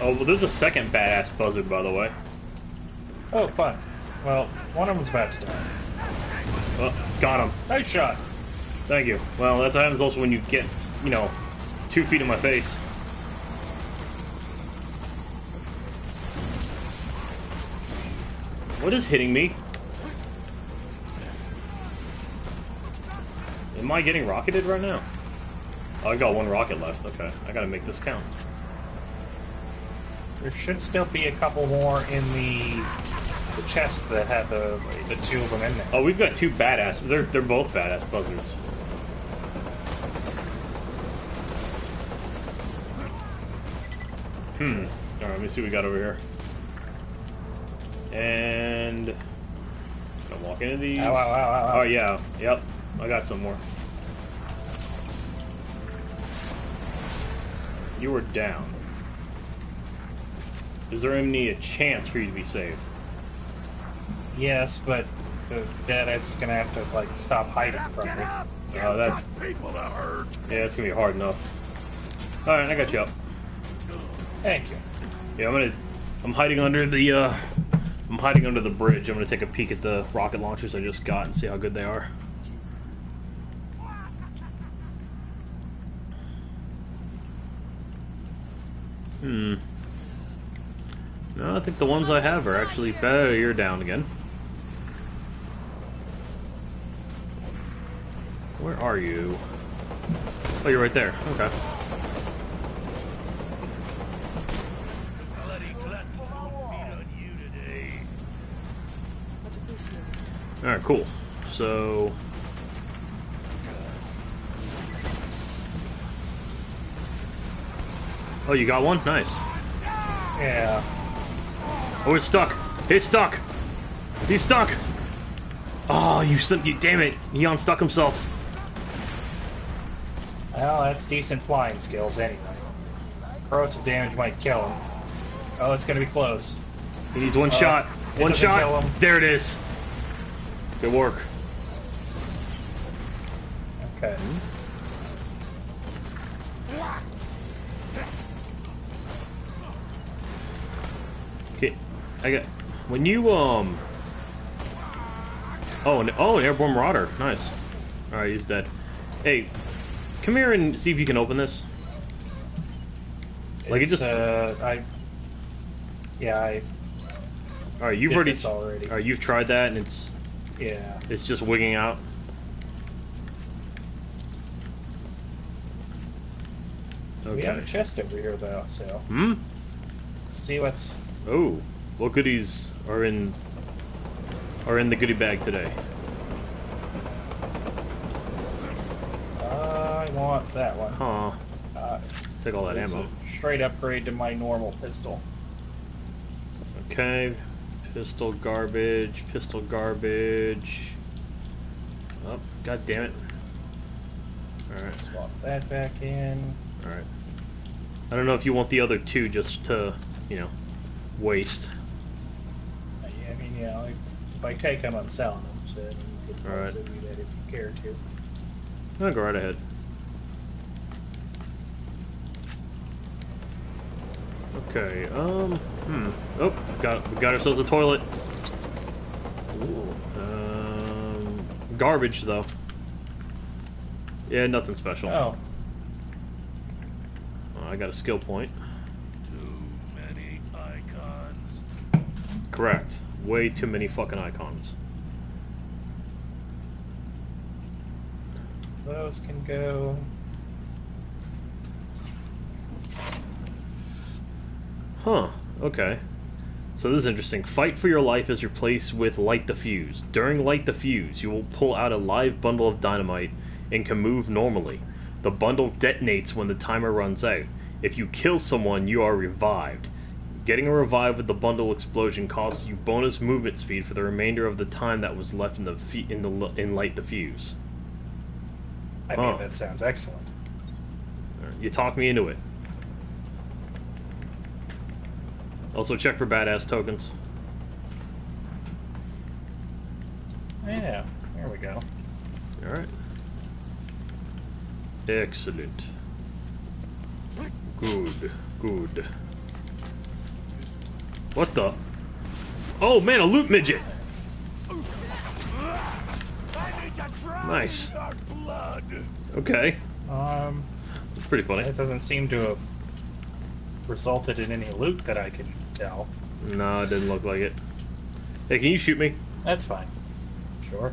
Oh, well, there's a second badass buzzard, by the way. Oh, fun. Well, one of them's about to die. Oh, got him. Nice shot. Thank you. Well, that's what happens also when you get, you know, two feet in my face. What is hitting me? Am I getting rocketed right now? Oh, I got one rocket left. Okay, I gotta make this count. There should still be a couple more in the the chest that have the the two of them in there. Oh, we've got two badass. They're they're both badass buzzards. Hmm. All right, let me see what we got over here. And gonna walk into these. Ow, ow, ow. Oh yeah, yep. I got some more. You were down. Is there any a chance for you to be saved? Yes, but the deadass is gonna have to like stop hiding from me. Oh, that's People to hurt. yeah, it's gonna be hard enough. All right, I got you up. Thank you. Yeah, I'm gonna. I'm hiding under the. uh I'm hiding under the bridge. I'm gonna take a peek at the rocket launchers I just got and see how good they are. Hmm. No, I think the ones I have are actually better. You're down again. Where are you? Oh, you're right there. Okay. All right, cool. So, oh, you got one. Nice. Yeah. Oh, it's stuck. It's stuck. He's stuck. Oh, you, you damn it! He unstuck himself. Well, that's decent flying skills anyway. Corrosive damage might kill him. Oh, it's gonna be close. He needs one Uh, shot. One shot. There it is. Good work. Okay. Okay, I got. When you um. Oh, an, oh, an airborne marauder. Nice. All right, he's dead. Hey, come here and see if you can open this. Like, it It's, just- uh, I. Yeah, I All right, you've already. already. All right, you've tried that, and it's Yeah. it's just wigging out. We have a chest over here though, so Hmm. let's see what's. Oh, what goodies are in are in the goodie bag today? I want that one. Huh. Uh, Take all that ammo. straight upgrade to my normal pistol. Okay. Pistol garbage. Pistol garbage. Oh, god damn it. Alright, Swap that back in. alright. I don't know if you want the other two just to, you know, waste. Uh, yeah, I mean, you know, if I take them, I'm selling them, so you could also do that if you care to. No, go right ahead. Okay, um, hmm. Oh, got we got ourselves a toilet. Ooh. Um, garbage though. Yeah, nothing special. Oh, Uh, I got a skill point. Too many icons. Correct. Way too many fucking icons. those can go. Huh. Okay. So this is interesting. Fight for your life is replaced with Light the Fuse. During Light the Fuse, you will pull out a live bundle of dynamite and can move normally. The bundle detonates when the timer runs out. If you kill someone, you are revived. Getting a revive with the bundle explosion costs you bonus movement speed for the remainder of the time that was left in the fe- in the l- in Light the Fuse. I Huh. mean, that sounds excellent. You talk me into it. Also, check for badass tokens. Yeah, there we go. All right. Excellent. Good. Good. What the? Oh man, a loot midget. Nice. Okay. Um, It's pretty funny. it doesn't seem to have resulted in any loot that I can tell. No, it didn't look like it. Hey, can you shoot me? That's fine. Sure.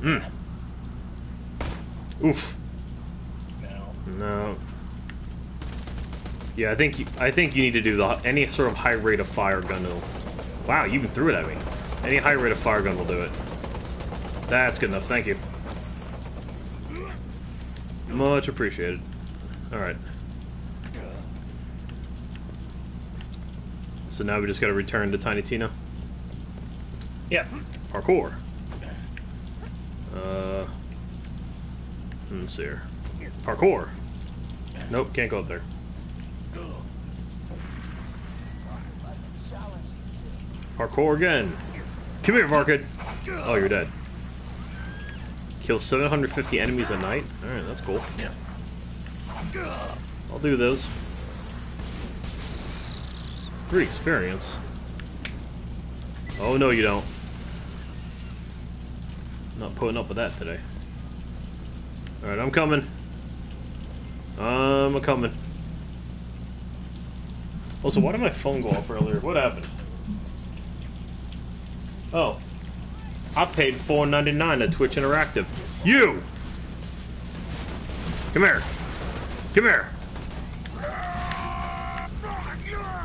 Mm. Oof. No. No. Yeah, I think you, I think you need to do the any sort of high rate of fire gun. Will, wow, you even threw it at me. Any high rate of fire gun will do it. That's good enough. Thank you. Much appreciated. All right. So now we just got to return to Tiny Tina. Yep. Parkour. Uh, let's see here. Parkour. Nope, can't go up there. Parkour again. Come here, Varkid. Oh, you're dead. Kill 750 enemies a night? Alright, that's cool. Yeah. I'll do those. Experience. Oh, no, you don't. Not putting up with that today. Alright, I'm coming. I'm coming. Also, why did my phone go off earlier? What happened? Oh. I paid $4.99 at Twitch Interactive. You! Come here. Come here.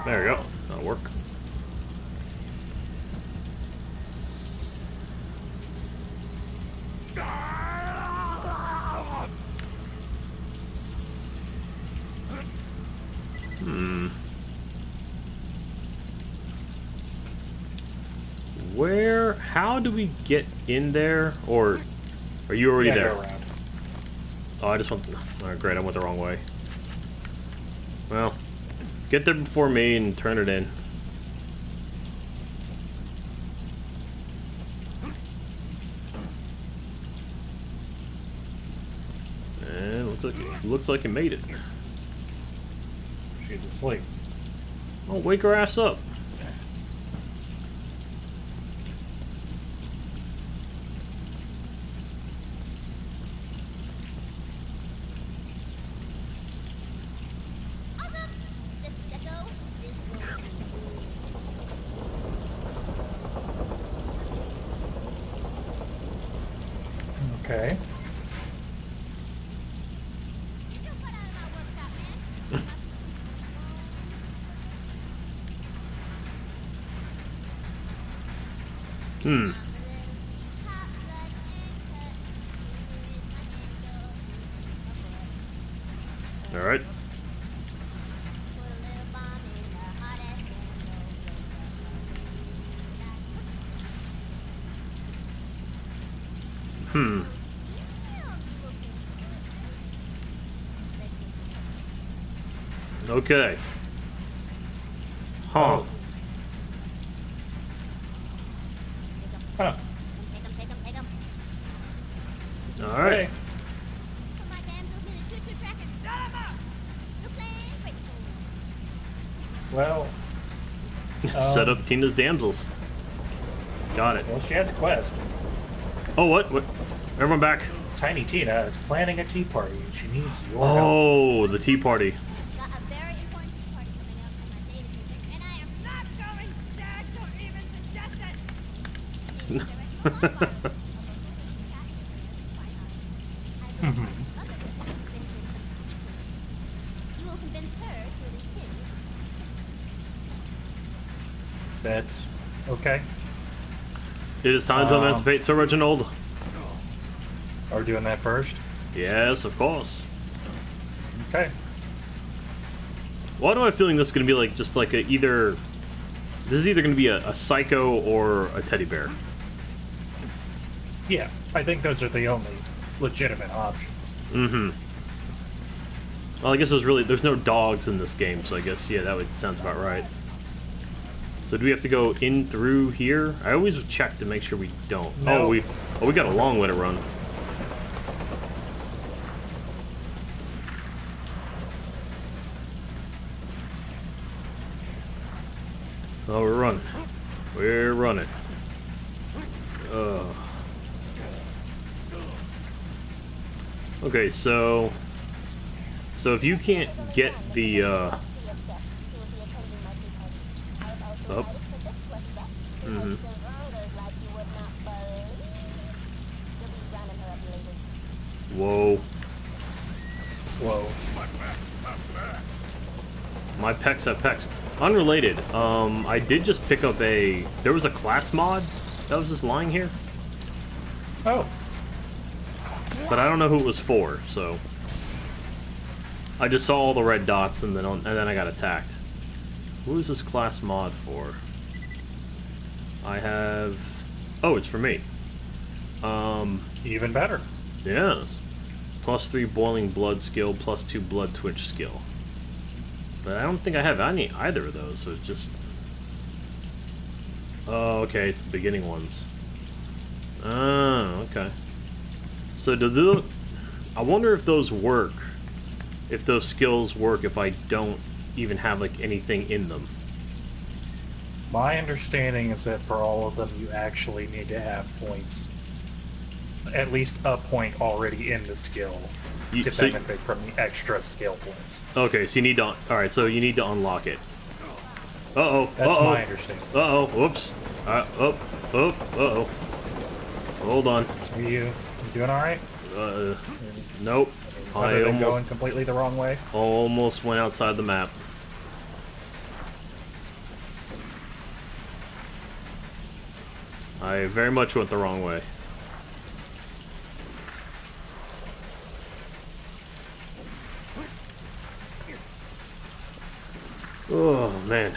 There you go. Work. Hmm. Where? How do we get in there? Or are you already Yeah, there? Oh, I just went. Alright, great. I went the wrong way. Well, get there before me and turn it in. And looks like it, looks like it made it. She's asleep. Oh, wake her ass up. Awesome! Just a second. This will Okay. Get your butt out of my workshop, man. Hmm. Okay. Huh. Huh. All right. Hey. Put my damsels in the choo-choo track and son of a- Good plan, great plan. Well, Set Um, up Tina's damsels. Got it. well, she has a quest. Oh, what? What? Everyone back. Tiny Tina is planning a tea party and she needs your help. Oh, the tea party. Got a very important tea party coming up and my date is missing and I am not going stag. Don't even suggest it. Maybe direct to my bars. Although focused to cat and fine arts. I will find other listeners who benefit from secret. You will convince her to release his That's okay. It is time to Um, emancipate Sir Reginald. Are we doing that first? Yes, of course. Okay. Why do I have a feeling this is going to be like just like a either this is either going to be a, a psycho or a teddy bear. Yeah, I think those are the only legitimate options. Mm-hmm. Well, I guess there's really there's no dogs in this game, so I guess yeah, that would sounds about right. So do we have to go in through here? I always check to make sure we don't. Oh, no. Oh, we oh we got a long way to run. Oh, we're running. We're running. Uh. Okay, so so if you can't get the uh, my pecs have. Unrelated, um I did just pick up a there was a class mod that was just lying here, Oh, but I don't know who it was for, so I just saw all the red dots and then on, and then I got attacked. Who is this class mod for? I have Oh, it's for me. Um even better. Yes. Plus three boiling blood skill, plus two blood twitch skill. But I don't think I have any either of those, so it's just. Oh, okay, it's the beginning ones. Oh, okay. So do the I wonder if those work. If those skills work if I don't even have like anything in them. My understanding is that for all of them, you actually need to have points, at least a point already in the skill You- to so- benefit from the extra skill points. okay, so you need to. All right, so you need to unlock it. Uh oh. That's uh-oh. my understanding. Uh oh, whoops. Uh, oh, oh, uh oh. Hold on. Are you, you doing all right? Uh, nope. Other I almost, going completely the wrong way. almost went outside the map. I very much went the wrong way. Oh, man.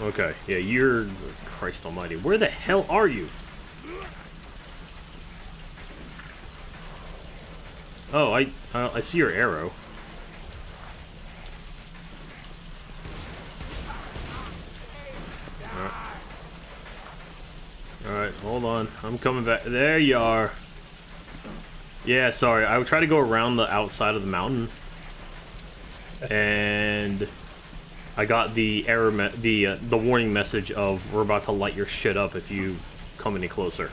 Okay, yeah, you're... Christ almighty. Where the hell are you? Oh, I uh, I see your arrow. Alright. Alright, hold on. I'm coming back. There you are. Yeah, sorry. I would try to go around the outside of the mountain. And I got the error me- the uh, the warning message of we're about to light your shit up if you come any closer.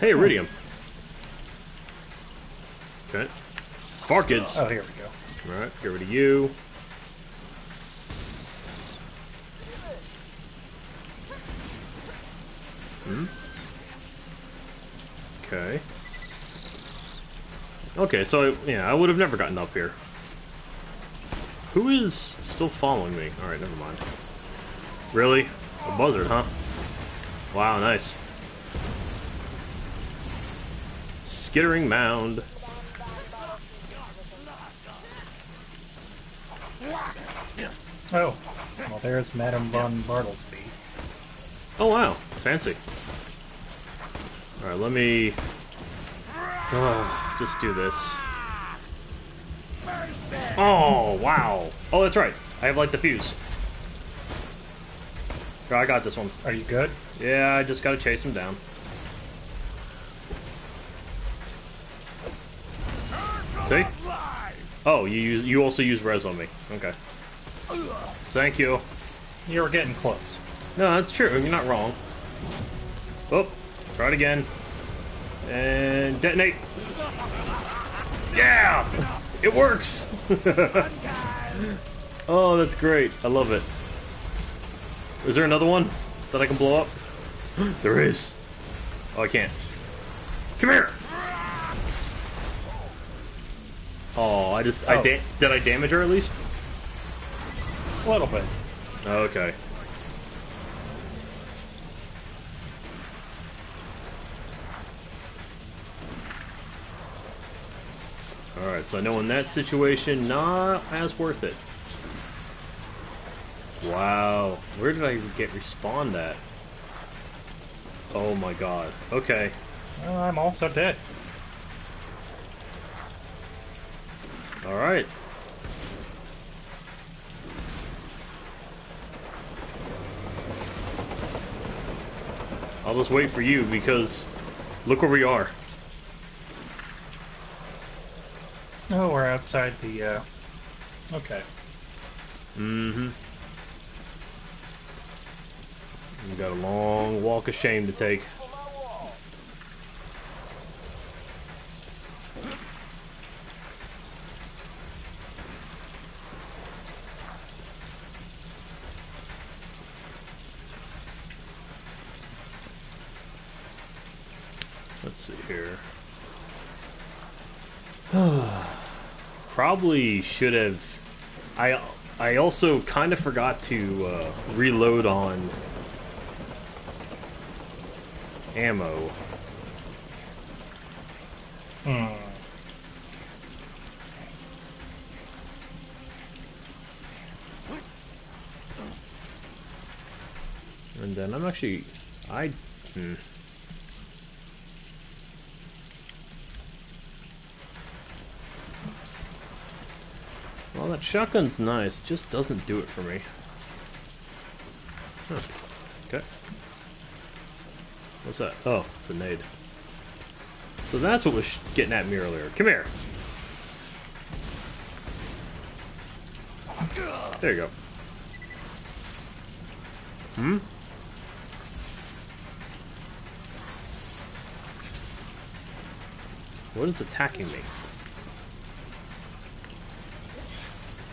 Hey, Eridium. Okay. Varkids. Oh, here we go. Alright, get rid of you. Hmm? Okay. Okay, so, I, yeah, I would have never gotten up here. Who is still following me? Alright, never mind. Really? A buzzard, huh? Wow, nice. Skittering mound. Oh, well, there's Madame von Bartlesby. Oh wow, fancy. Alright, let me Ah, just do this. Oh wow. Oh that's right. I have like the fuse. Sure, I got this one. Are you good? Yeah, I just gotta chase him down. See? Oh, you use you also use res on me. Okay. Thank you. You were getting close. No, that's true. You're not wrong. Oh, try it again. And detonate. Yeah! It works! oh, that's great. I love it. Is there another one that I can blow up? there is. Oh, I can't. Come here! Oh, I just... I Oh. da- did I damage her at least? A little bit. Okay. Alright, so I know in that situation, not as worth it. Wow. Where did I get respawned at? Oh my god. Okay. Well, I'm also dead. Alright. I'll just wait for you because look where we are. Oh, we're outside the. Uh... Okay. Mm-hmm. We got a long walk of shame to take. For my wall. Let's see here. Probably should have. I I also kind of forgot to uh, reload on ammo. Hmm. And then I'm actually I hmm. Well, that shotgun's nice, just doesn't do it for me. Huh. Okay. What's that? Oh, it's a nade. So that's what was getting at me earlier. Come here. There you go. Hmm? What is attacking me?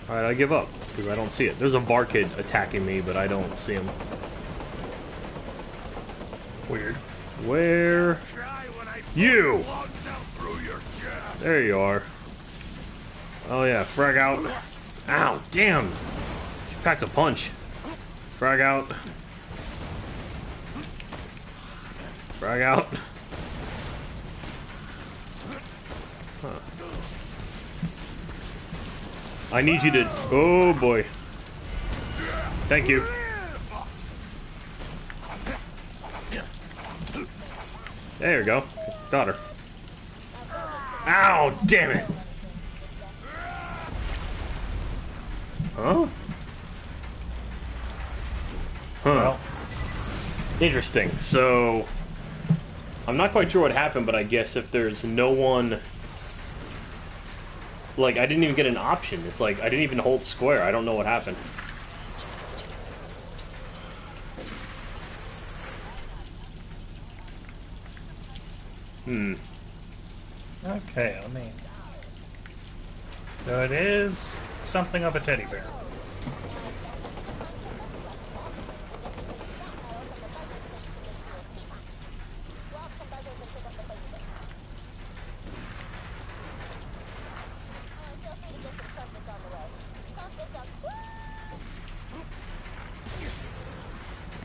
Alright, I give up, because I don't see it. There's a Varkid attacking me, but I don't see him. Weird. Where? You! There you are. Oh yeah, frag out. Ow, damn! She packs a punch. Frag out. Frag out. I need you to. Oh boy. Thank you. There you go. Daughter. Ow, damn it. Huh? Huh. Well, Interesting. So, I'm not quite sure what happened, but I guess if there's no one. Like, I didn't even get an option. It's like, I didn't even hold square. I don't know what happened. Hmm. okay, let me. So it is something of a teddy bear.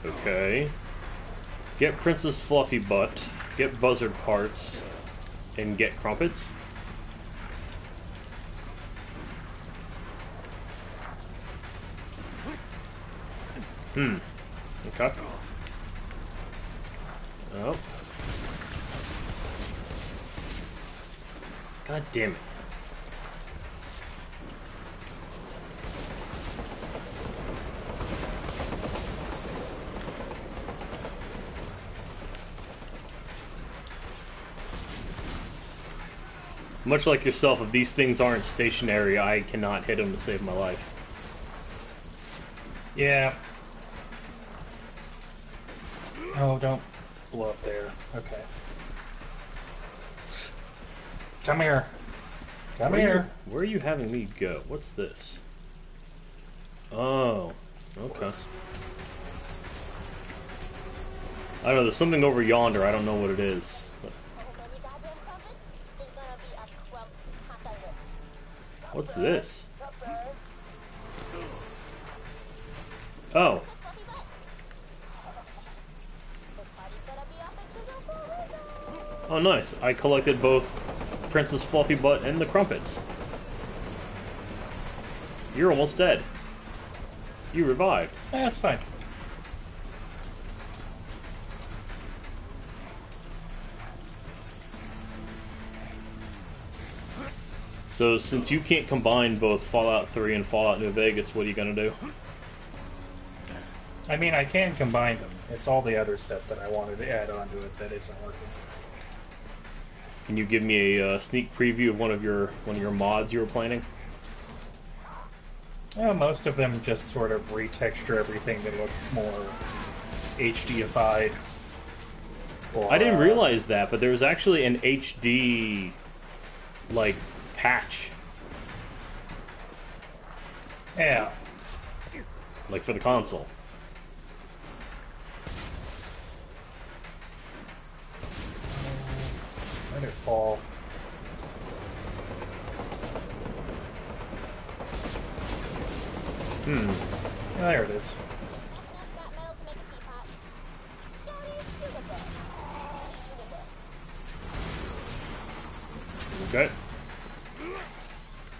Okay. Get Princess Fluffy Butt, get Buzzard Parts, and get Crumpets. Hmm. Okay. Oh. God damn it. Much like yourself, if these things aren't stationary, I cannot hit them to save my life. Yeah. Oh, don't blow up there. Okay. Come here. Come Where are you- here. where are you having me go? What's this? Oh, okay. I don't know. There's something over yonder. I don't know what it is. What's this? Oh, oh, nice. I collected both Princess Fluffy Butt and the Crumpets. You're almost dead. You revived. That's fine. So since you can't combine both Fallout 3 and Fallout New Vegas, what are you gonna do? I mean, I can combine them. It's all the other stuff that I wanted to add onto it that isn't working. Can you give me a uh, sneak preview of one of your one of your mods you were planning? Yeah, most of them just sort of retexture everything to look more HDified. Or, I didn't uh, realize that, but there was actually an HD like patch Yeah, like for the console. let it fall. Hmm. There it is. That's enough scrap metal to make a teapot. Shawty, you're the best. You're the best. Okay.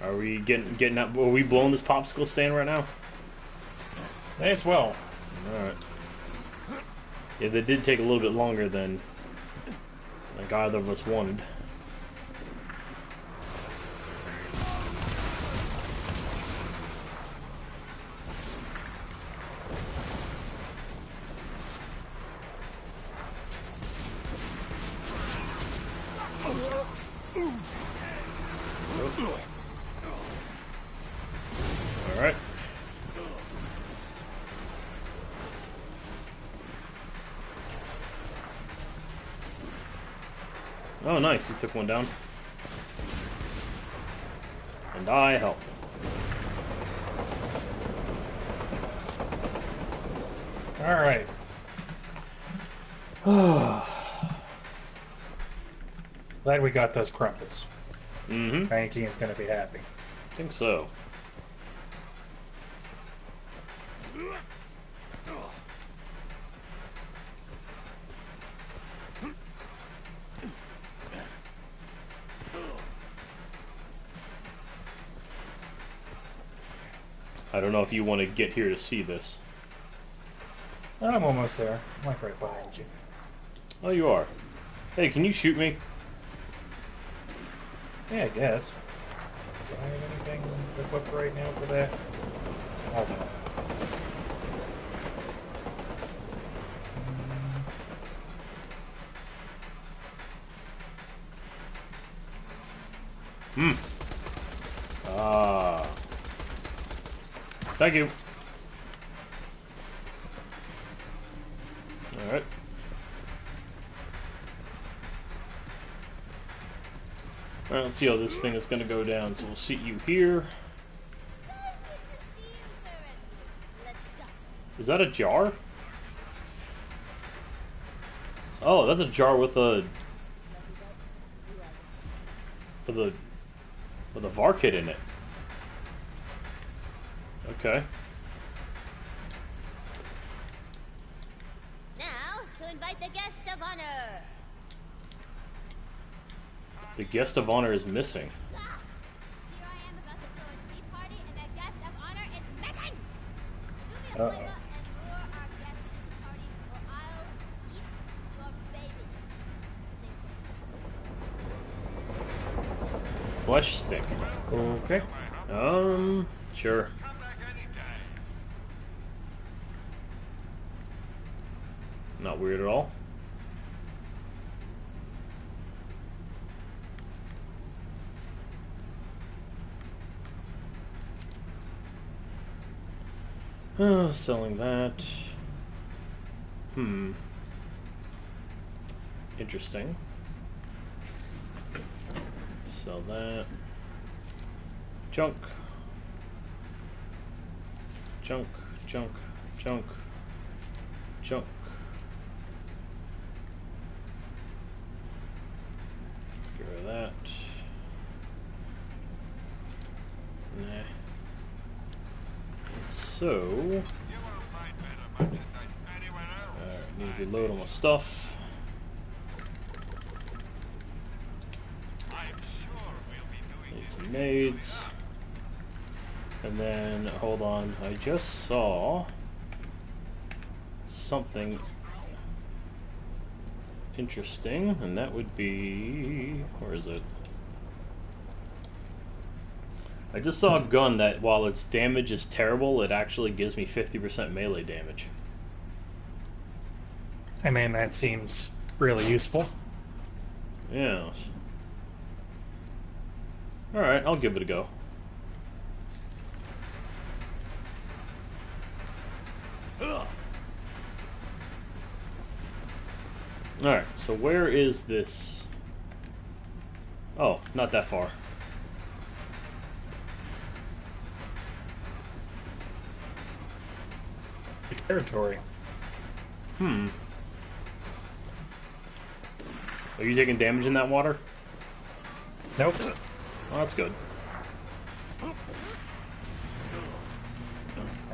Are we getting getting up? Are we blowing this popsicle stand right now? May as well. All right. Yeah, that did take a little bit longer than like either of us wanted. Nice. You took one down. And I helped. All right. Glad we got those crumpets. Mm-hmm. Banking is going to be happy. I think so. I don't know if you want to get here to see this. I'm almost there. I'm like right behind you. Oh, you are. Hey, can you shoot me? Yeah, I guess. Do I have anything equipped right now for that? Hold on. Hmm. Ah. Thank you. Alright. Alright, let's see how this thing is gonna go down. So we'll seat you here. To. Is that a jar? Oh, that's a jar with a with a with a Varkid in it. Okay. Now, to invite the guest of honor. The guest of honor is missing. Ah! Here I am about to throw a tea party, and the guest of honor is missing! Do me a Uh-oh. favor and lure our guest to the party, or I'll eat your babies. Flesh stick. Okay. Um, sure. Not weird at all. Uh, selling that. Hmm. Interesting. Sell that. Junk. Junk, junk, junk, junk. That. Nah. So, alright, need to load all my stuff. Need some nades. And then, hold on, I just saw something interesting, and that would be. Where is it? I just saw a gun that, while its damage is terrible, it actually gives me 50% melee damage. I mean, that seems really useful. Yeah. Alright, I'll give it a go. Alright, so where is this? Oh, not that far. Territory. Hmm. Are you taking damage in that water? Nope. Well, that's good.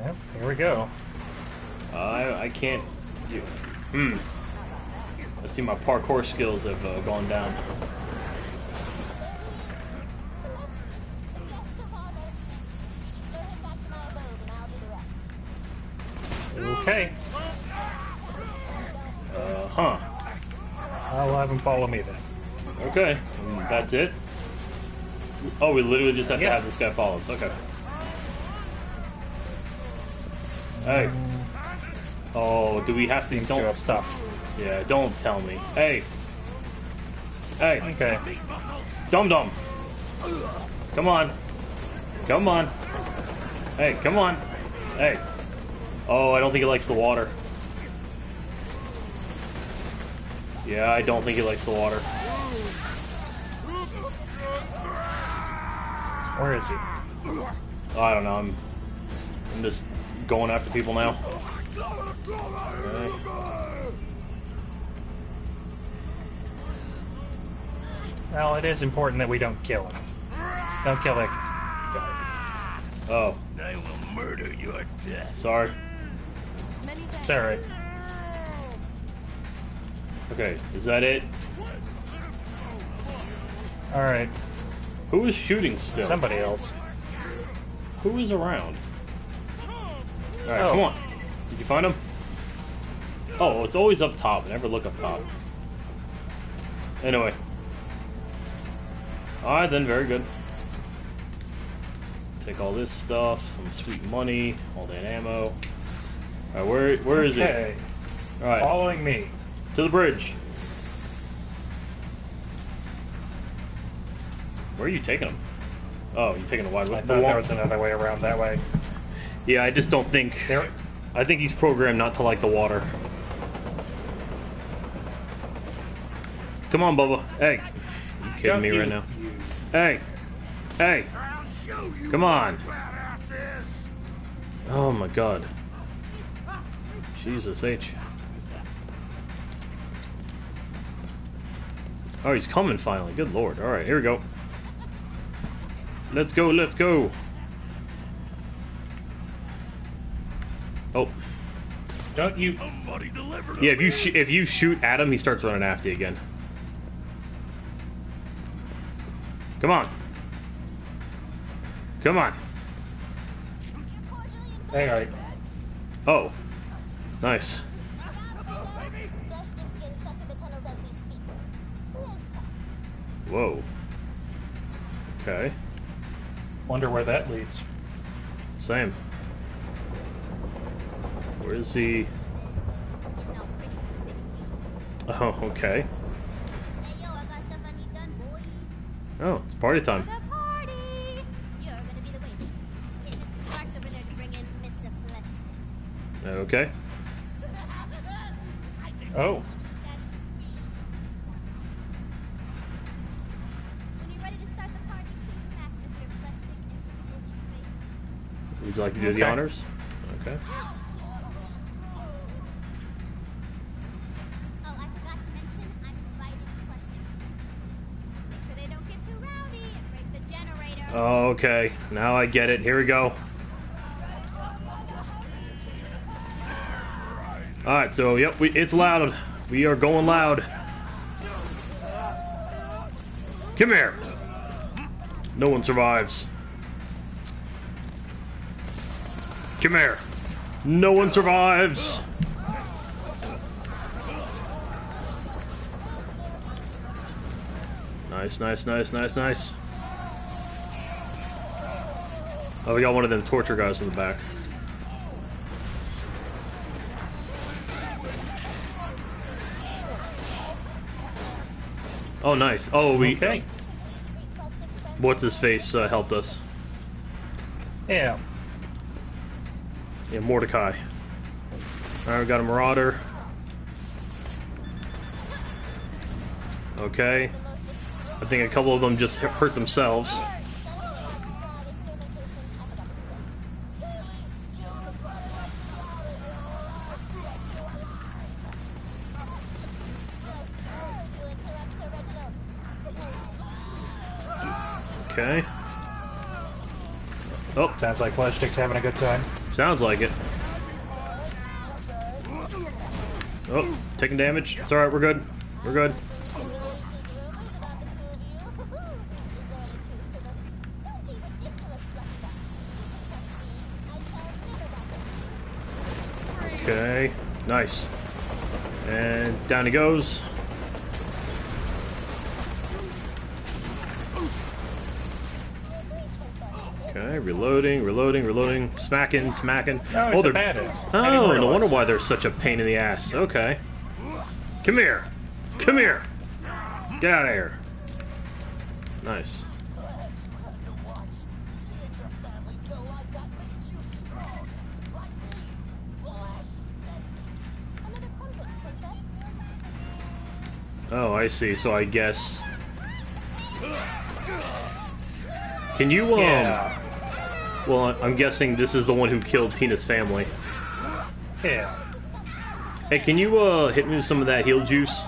Yep, here we go. I I can't. You, hmm. I see my parkour skills have uh, gone down. Follow me then. Okay, that's it. Oh, we literally just have Yeah. to have this guy follow us. Okay. Hey. Oh, do we have to? To Don't. stopped. Yeah, don't tell me. Hey. Hey. Okay. Dum Dum. Come on. Come on. Hey, come on. Hey. Oh, I don't think he likes the water. Yeah, I don't think he likes the water. Where is he? Oh, I don't know. I'm, I'm just going after people now. Okay. Well, it is important that we don't kill him. Don't kill that guy. Oh, I will murder your death. sorry. It's alright. Okay, is that it? Alright. Who is shooting still? Somebody else. Who is around? Alright, Oh. come on. Did you find him? Oh, it's always up top. Never look up top. Anyway. Alright then, very good. Take all this stuff, some sweet money, all that ammo. Alright, where where is Okay. it? Alright, Following me. To the bridge. Where are you taking him? Oh, you're taking the wide I the thought there long- was another way around that way. Yeah, I just don't think. There. I think he's programmed not to like the water. Come on, Bubba. Hey. You kidding Don't me you- right now? you- Hey. Hey. I'll show you Come on. Oh my god. Jesus H. Oh, he's coming finally. Good lord. Alright, here we go. Let's go, let's go. Oh. Don't you? Yeah, if you sh if you shoot at him, he starts running after you again. Come on. Come on. You're cordially invited, Hey, alright. Oh. Nice. Whoa. Okay. Wonder where that leads. Same. Where is he? No, pretty, pretty. Oh, okay. Hey, yo, I got stuff I need done, boy. Oh, it's party time. The party! You're gonna you like to do the honors? Okay. Oh, I forgot to mention, I'm providing Flesh Sticks drinks. Make sure they don't get too rowdy and break the generator. Okay. Now I get it. Here we go. All right. So, yep, we, it's loud. We are going loud. Come here. No one survives. Come here. No one survives. Nice, nice, nice, nice, nice. Oh, we got one of them torture guys in the back. Oh, nice. Oh, we. Okay. Great Flesh Sticks friends What's his face uh, helped us? Yeah. Yeah, Mordecai. Alright, we got a Marauder. Okay. I think a couple of them just hurt themselves. Okay. Oh, Sounds like Flesh Stick's having a good time. Sounds like it. Oh, taking damage. It's alright, we're good. We're good. Okay, nice. And down he goes. Reloading, reloading, reloading, smacking, smacking. No, oh, they're badass. Oh, no wonder why they're such a pain in the ass. Okay. Come here. Come here. Get out of here. Nice. Oh, I see. So I guess. Can you um? Yeah. Well, I'm guessing this is the one who killed Tina's family. Yeah. Hey, can you uh hit me with some of that heal juice?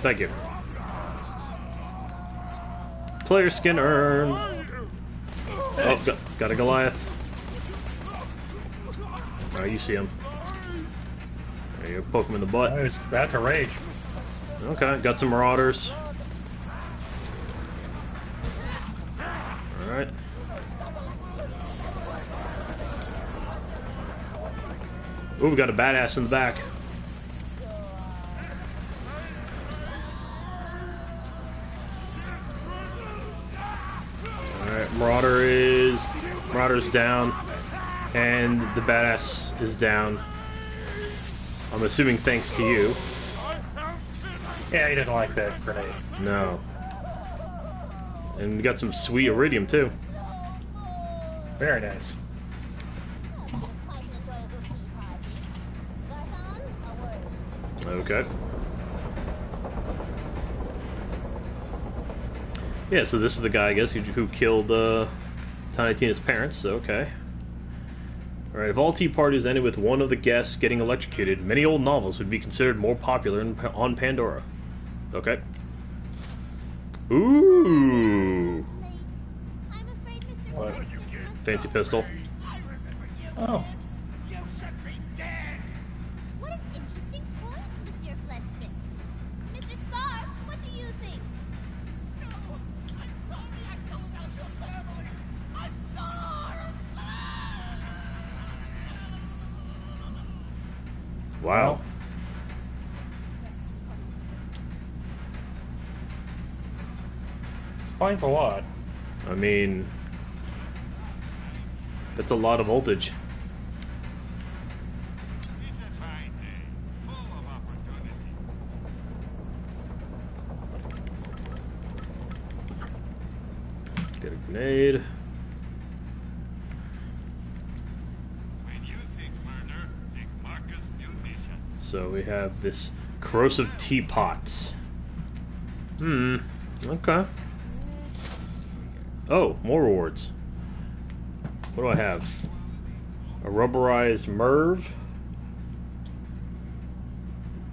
Thank you. Player skin earned. Oh, got, got a Goliath. Oh, you see him. There you go, poke him in the butt. I was about to rage. Okay, got some marauders. Alright. Ooh, we got a badass in the back. Alright, Marauder is Marauder's down. And the badass is down. I'm assuming thanks to you. Yeah, he didn't like that grenade. No. And we got some sweet Eridium too. Very nice. Okay. Yeah, so this is the guy, I guess, who, who killed uh, Tiny Tina's parents. So okay. All right. If all tea parties ended with one of the guests getting electrocuted, many old novels would be considered more popular in, on Pandora. Okay. Ooh, What? fancy pistol. Oh. Explains a lot. I mean, that's a lot of voltage. Get a grenade. So we have this corrosive teapot. Hmm. Okay. Oh, more rewards. What do I have? A rubberized MIRV.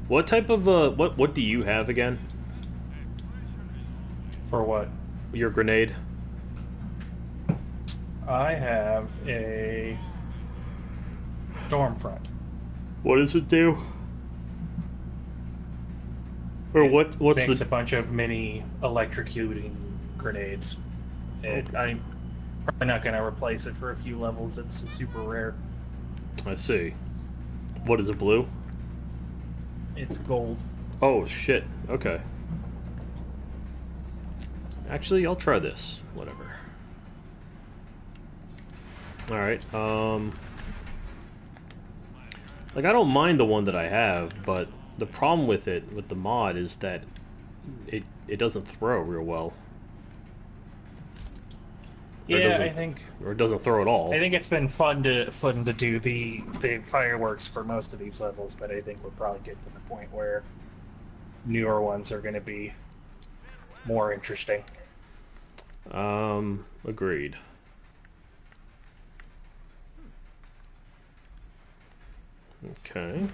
What type of uh what what do you have again? For what? Your grenade? I have a Stormfront. What does it do? Or what what's Makes the a bunch of mini electrocuting grenades. It, I'm probably not going to replace it for a few levels. It's super rare. I see. What is it blue? It's gold. Oh shit. Okay. Actually, I'll try this. Whatever. All right. Um like I don't mind the one that I have, but The problem with it, with the mod, is that it it doesn't throw real well, Yeah, I think or it doesn't throw at all. I think it's been fun to fun to do the the fireworks for most of these levels, but I think we're probably getting to the point where newer ones are going to be more interesting. Um, agreed. Okay.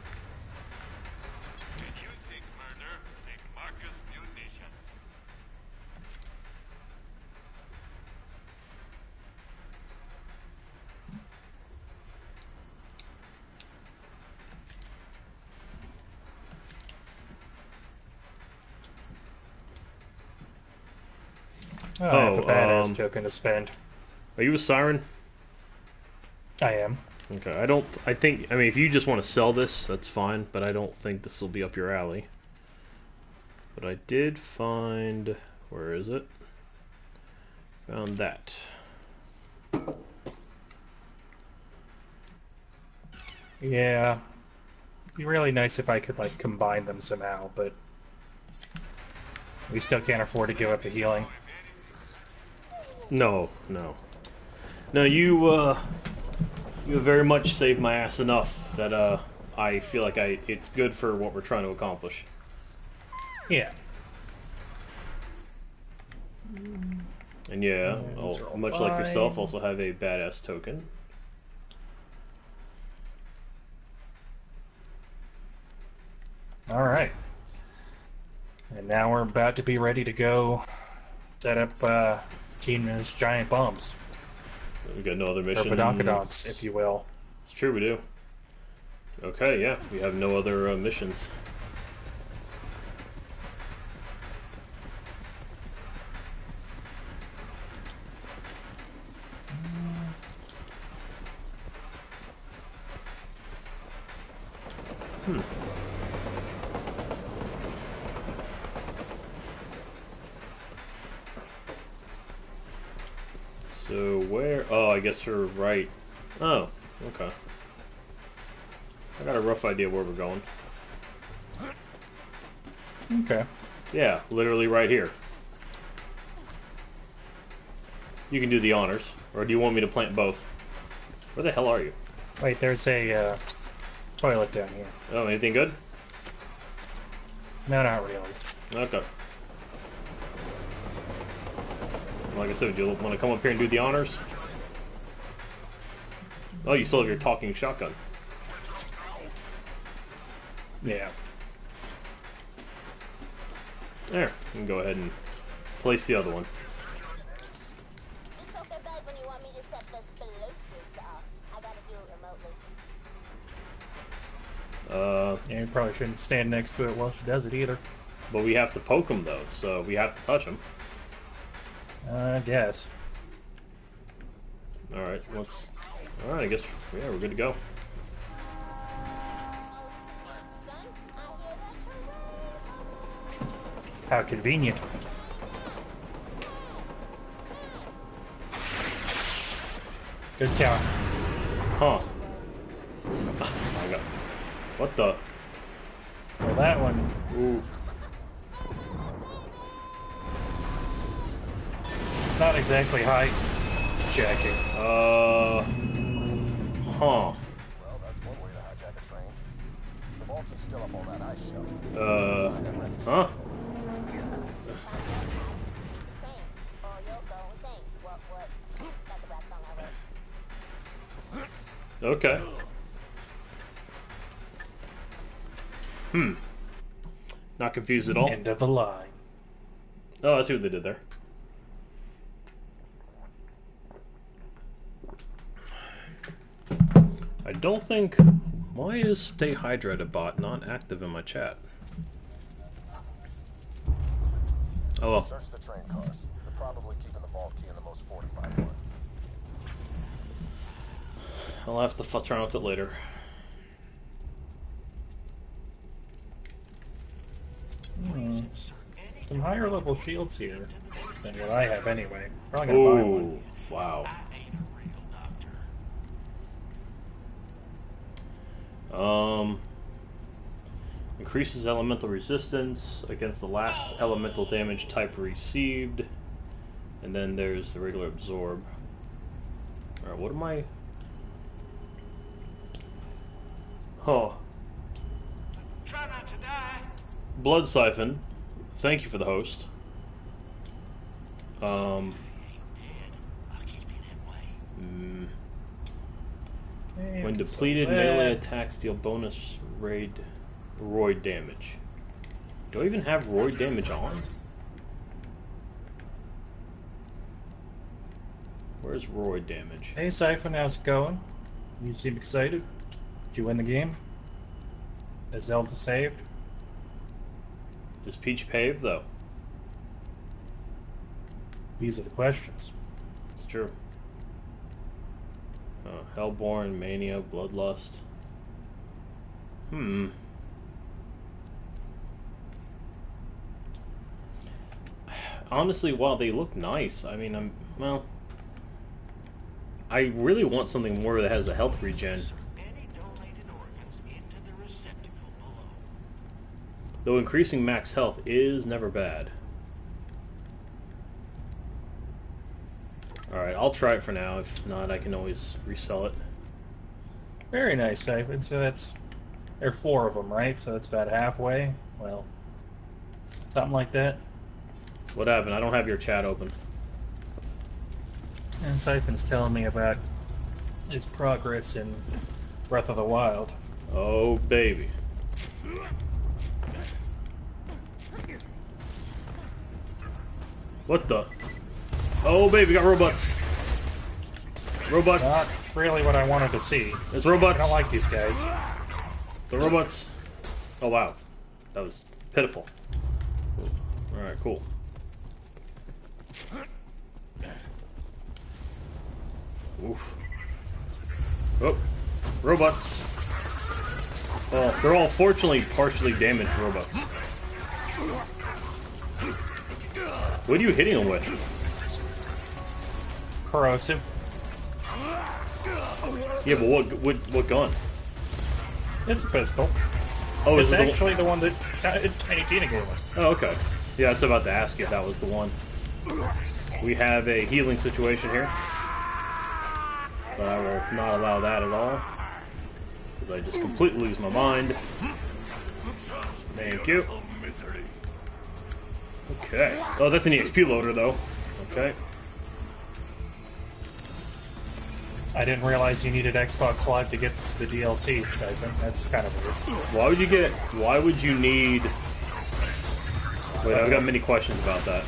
Oh, I have a Oh, badass um, token to spend. Are you a siren? I am. Okay. I don't. I think. I mean, if you just want to sell this, that's fine. But I don't think this will be up your alley. But I did find. Where is it? Found that. Yeah. Be really nice if I could like combine them somehow, but we still can't afford to give up the healing. No, no, no. You, uh, you have very much saved my ass enough that uh, I feel like I it's good for what we're trying to accomplish. Yeah. And yeah, Yeah, I'll- these are all much like yourself, also have a badass token. All right. And now we're about to be ready to go set up uh, Keenan's giant bombs, We got no other or missions. Badonkadonks, if you will. It's true, we do. Okay, yeah, we have no other uh, missions. Hmm. Oh, I guess you're right. Oh, okay. I got a rough idea where we're going. Okay. Yeah, literally right here. You can do the honors, or do you want me to plant both? Where the hell are you? Wait, there's a uh, toilet down here. Oh, anything good? No, not really. Okay. Like I said, do you want to come up here and do the honors? Oh, you still have your talking shotgun. Yeah. There, you can go ahead and place the other one. Just poke their buzz when you want me to set the explosives off. I gotta do it remotely. Uh, Yeah, you probably shouldn't stand next to it while she does it either. but we have to poke them though, so we have to touch them. Uh, I guess. All right, let's. All right, I guess yeah, we're good to go. Oh, snap, son. I hear that you're ready. How convenient. Good count. Huh? I got. What the? Well, that one. Ooh. It's not exactly high jacking. Uh. Huh. Well, that's one way to hijack a train. The vault is still up on that ice shelf. Uh. I got records Huh? to The train, or you'll go insane. What, what? That's a rap song I wrote. Okay. Hmm. Not confused at all. End of the line. Oh, I see what they did there. I don't think. Why is Stay Hydrated bot not active in my chat? Oh well. Search the train cars. They're probably keeping the vault key in the most fortified one. I'll have to futz around with it later. Hmm. Some higher level shields here than what I have anyway. Probably gonna buy one. Ooh, wow. Um, Increases elemental resistance against the last elemental damage type received. And then there's the regular absorb. Alright, what am I. Oh. Try not to die. Blood Siphon. Thank you for the host. Um. I'll keep you that way. mm, When depleted, melee attacks deal bonus raid roid damage. Do I even have roid damage on? Where's roid damage? Hey, Siphon, how's it going? You seem excited. Did you win the game? Is Zelda saved? Is Peach paved though? These are the questions. It's true. Uh, Hellborn, Mania, Bloodlust. Hmm. Honestly, while they look nice, I mean, I'm well. I really want something more that has a health regen. Though increasing max health is never bad. Alright, I'll try it for now. If not, I can always resell it. Very nice, Siphon. So that's there are four of them, right? So that's about halfway. Well, something like that. What happened? I don't have your chat open. And Siphon's telling me about his progress in Breath of the Wild. Oh, baby. What the? Oh, baby, we got robots. Robots. Not really what I wanted to see. It's I robots. don't like these guys. The robots. Oh, wow. That was pitiful. Alright, cool. Oof. Oh, robots. Oh, they're all fortunately partially damaged robots. What are you hitting them with? Corrosive. Yeah, but what what what gun? It's a pistol. Oh, it's is the one- actually the one that Ti- uh, Tiny Tina gave us. Oh, okay. Yeah, I was about to ask if that was the one. We have a healing situation here. But I will not allow that at all. Because I just completely lose my mind. Thank you. Okay. Oh, that's an EXP loader, though. Okay. I didn't realize you needed Xbox Live to get the DLC, I think That's kind of weird. Why would you get... Why would you need... Wait, I've got many questions about that.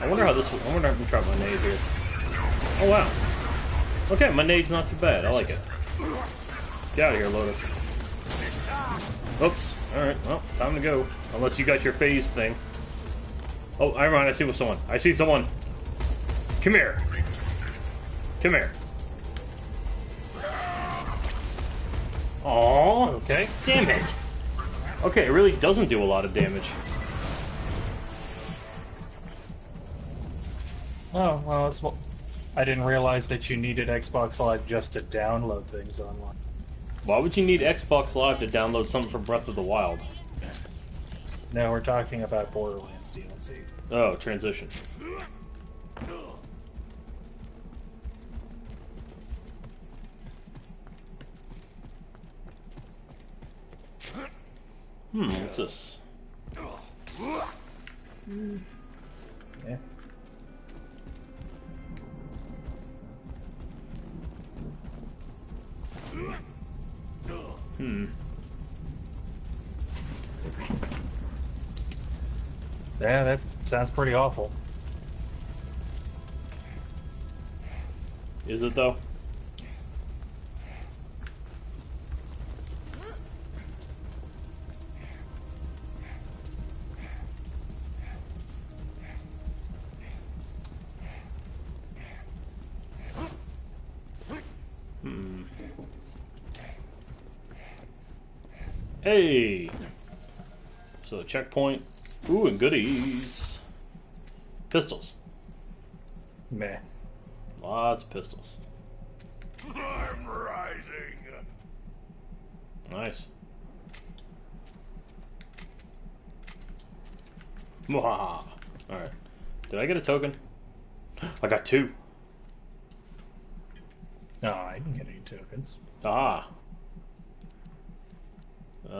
I wonder how this... I wonder if I can try my nade here. Oh, wow. Okay, my nade's not too bad. I like it. Get out of here, loader. Oops. Alright, well, time to go. Unless you got your phase thing. Oh, I run. I see someone. I see someone. Come here. Come here. Oh, Okay. Damn it. Okay, it really doesn't do a lot of damage. Oh, well, it's, I didn't realize that you needed Xbox Live just to download things online. Why would you need Xbox Live to download something from Breath of the Wild? No, we're talking about Borderlands DLC. Oh, transition. Hmm, what's this? Yeah. Hmm. Yeah, that sounds pretty awful. Is it though? Hmm. Hey! So checkpoint. Ooh, and goodies. Pistols. Meh. Lots of pistols. I'm rising. Nice. Mwah. Alright. Did I get a token? I got two. No, I didn't get any tokens. Ah.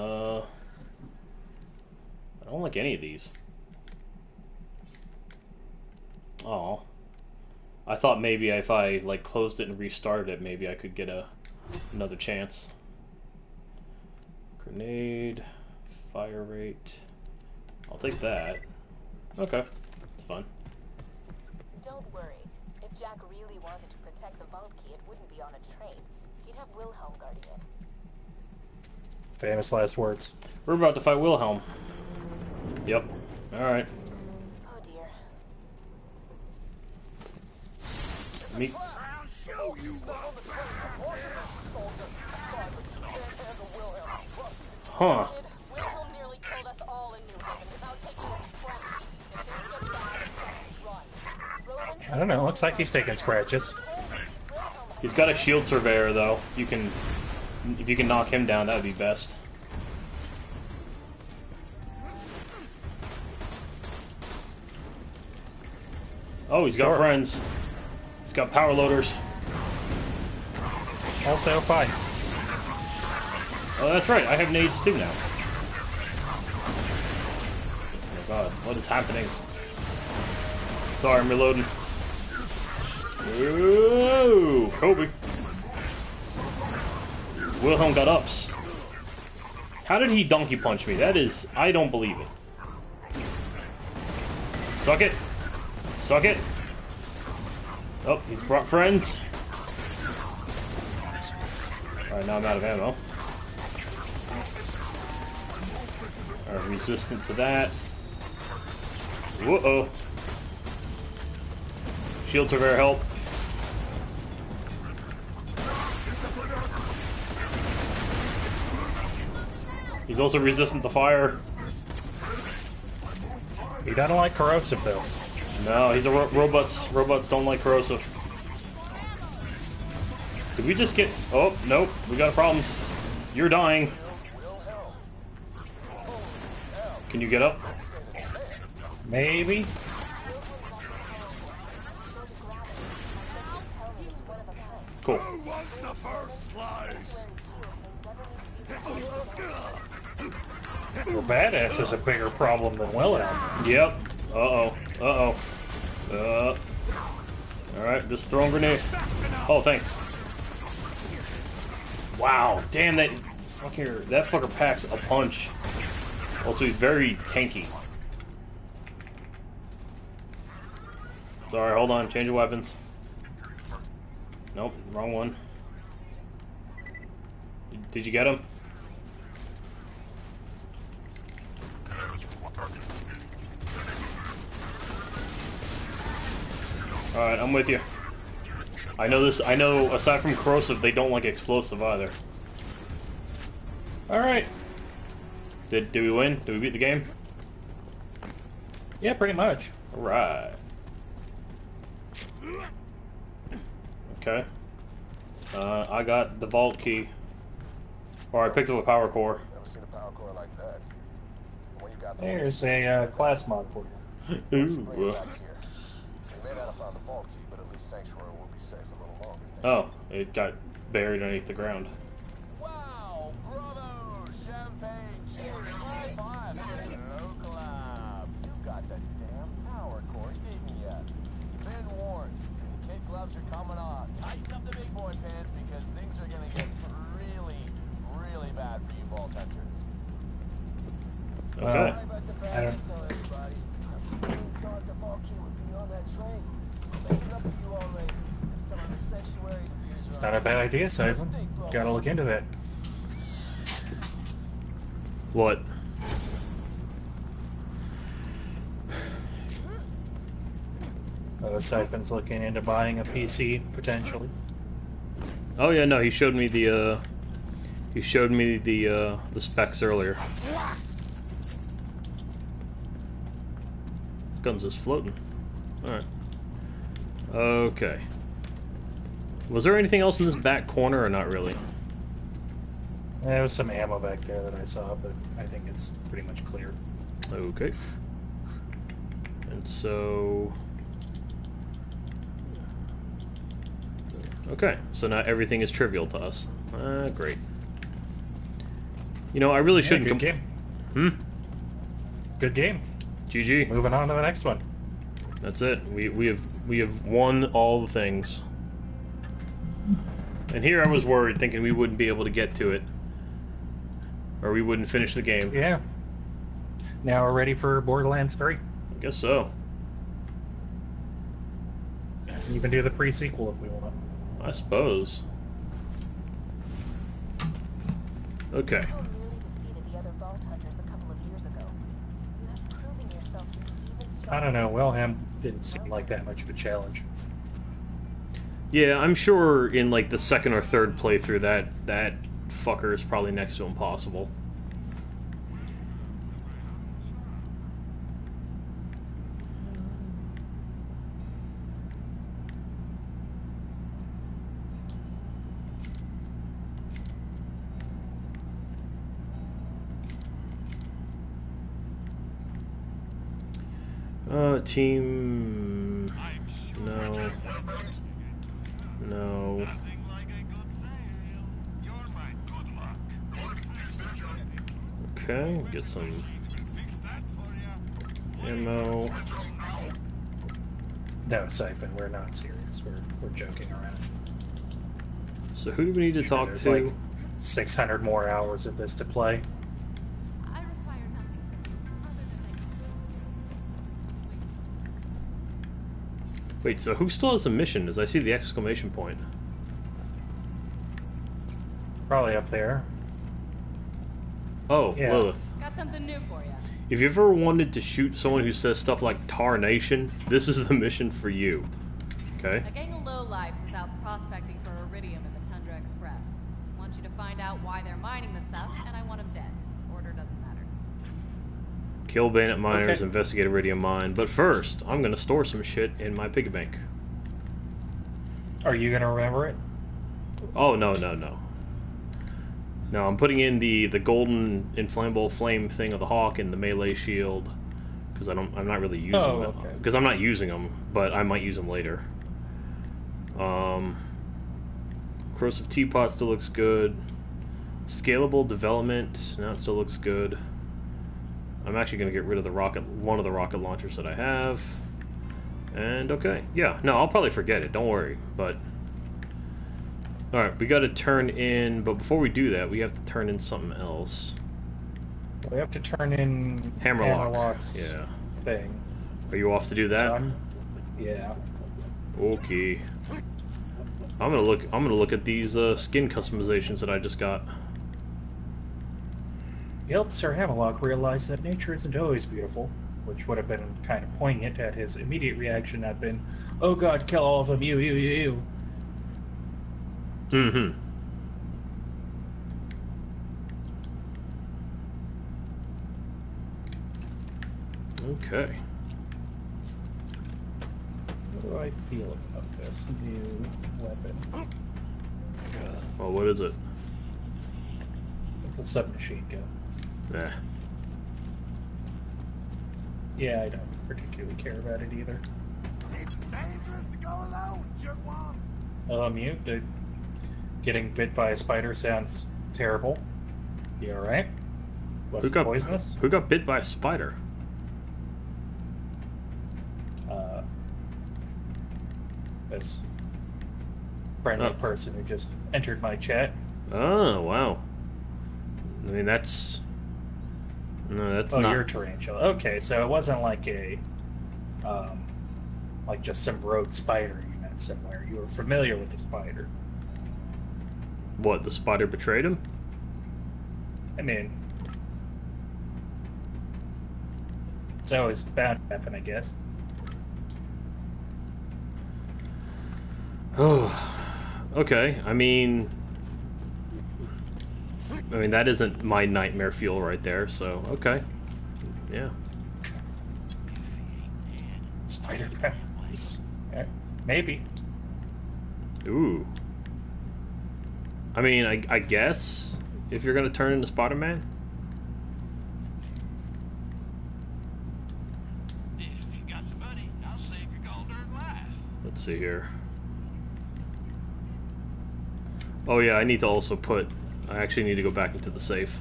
Uh. I don't like any of these. Oh. I thought maybe if I like closed it and restarted it, maybe I could get a another chance. Grenade, fire rate. I'll take that. Okay, it's fun. Don't worry. If Jack really wanted to protect the vault key, it wouldn't be on a train. He'd have Wilhelm guarding it. Famous last words. We're about to fight Wilhelm. Yep. All right. Oh dear. Me. He's not on the train. Abort the mission, soldier. I'm sorry, you can't handle Wilhelm. Trust me. Huh. Kid, Wilhelm nearly killed us all in New Haven without taking a scratch. If things get bad, just run. Roland I don't know. Looks like he's taking scratches. He's got a shield surveyor though. You can, if you can knock him down, that would be best. Oh, he's got friends. He's got power loaders. Also, fine. Oh, that's right. I have nades too now. Oh my god, what is happening? Sorry, I'm reloading. Whoa, Kobe. Wilhelm got ups. How did he donkey punch me? That is, I don't believe it. Suck it. Suck it. Oh, he's brought friends. Alright, now I'm out of ammo. Are resistant to that. Whoa. Shield surveyor help. He's also resistant to fire. He doesn't like corrosive though. No, he's a ro- robots. Robots don't like corrosive. Did we just get? Oh nope, we got problems. You're dying. Can you get up? Stand a chance. Maybe. Well, badass is a bigger problem than Wilhelm. Yep. Uh oh. Uh oh. Uh. All right, just throwing grenade. Oh, thanks. Wow, damn that fucker. That fucker packs a punch. Also, he's very tanky. Sorry, hold on. Change of weapons. Nope, wrong one. Did you get him? Alright, I'm with you. I know this, I know aside from corrosive, they don't like explosive either. Alright. Did, did we win? Did we beat the game? Yeah, pretty much. Alright. Okay. Uh, I got the vault key. Or I picked up a power core. Never seen a power core like that. The one you got There's a uh, class mod for you. Bring it Ooh. back here. We may not have found the vault key, but at least Sanctuary will be safe a little longer. thanks Oh, it got buried underneath the ground. Wow! Bravo! Champagne! Cheers! High five! So collab! You got the damn power core, didn't ya? You've been warned. The kid gloves are coming off. Tighten up the big boy pants because things are gonna get really, really bad for you vault hunters. Okay. Uh, Sorry about the I bad don't- intel, everybody. I really thought the vault key would be on that train. I'll make it up to you all later. Next time I'm in Sanctuary, the beers are It's not a bad idea, Psion. Gotta look into that. What? Uh, Psion's looking into buying a PC potentially. Oh yeah, no, he showed me the uh he showed me the uh the specs earlier. Guns is floating. Alright. Okay. Was there anything else in this back corner or not really? There was some ammo back there that I saw, but I think it's pretty much clear. Okay. And so. Okay, so now everything is trivial to us. Ah, great. You know, I really Yeah, shouldn't. good game. Hmm. Good game. GG. Moving on to the next one. That's it. We we have we have won all the things. And here I was worried, thinking we wouldn't be able to get to it, or we wouldn't finish the game. Yeah. Now we're ready for Borderlands 3. I guess so. Even do the pre-sequel if we want. I suppose. Okay. I don't know. Wilhelm didn't seem like that much of a challenge. Yeah, I'm sure in like the second or third playthrough that that fucker is probably next to impossible. Uh, team. No. No. Nothing like a good sale. You're my good luck. Okay, get some Fix that for ya. ammo. No, Psion, we're not serious. We're, we're joking around. So who do we need to talk there's to? like 600 more hours of this to play. Wait, so who still has a mission? As I see the exclamation point. Probably up there. Oh, Yeah. Lilith. Got something new for you. If you ever wanted to shoot someone who says stuff like Tar Nation, this is the mission for you. Okay? A Kill bandit miners, Okay. investigate eridium mine. But first, I'm gonna store some shit in my piggy bank. Are you going to remember it? Oh no no no. No, I'm putting in the the golden inflammable flame thing of the hawk and the melee shield because I don't I'm not really using Oh, them okay. because I'm not using them, but I might use them later. Um, corrosive teapot still looks good. Scalable development now it still looks good. I'm actually gonna get rid of the rocket one of the rocket launchers that I have. And okay, yeah, no, I'll probably forget it. Don't worry, but all right, we got to turn in, but before we do that, we have to turn in something else. We have to turn in Hammerlock. Hammerlock's Yeah. thing. Are you off to do that? Yeah. Okay. I'm gonna look. I'm gonna look at these uh, skin customizations that I just got. Guild Sir Hammerlock realized that nature isn't always beautiful, which would have been kind of poignant had his immediate reaction not been, "Oh God, kill all of them! You, you, you, you!" Mm-hmm. Okay. How do I feel about this new weapon? Well, what is it? It's a submachine gun. Eh. Yeah, I don't particularly care about it either. It's dangerous to go alone, jerkwad. Um, you, the, getting bit by a spider sounds terrible. You alright? Was Who it got poisonous? Who got bit by a spider? Uh, this friendly Oh. person who just entered my chat. Oh wow. I mean that's. No, that's oh, not. you're a tarantula. Okay, so it wasn't like a, um, like just some rogue spider you met somewhere. You were familiar with the spider. What? The spider betrayed him? I mean, it's always bound to happen, I guess. Oh, okay. I mean, I mean that isn't my nightmare fuel right there. So okay, yeah. Spider powers. Yeah, maybe. Ooh. I mean, I, I guess if you're gonna turn into Spider-Man? If you got the money, I'll save your gold-earned life. Let's see here. Oh yeah, I need to also put. I actually need to go back into the safe.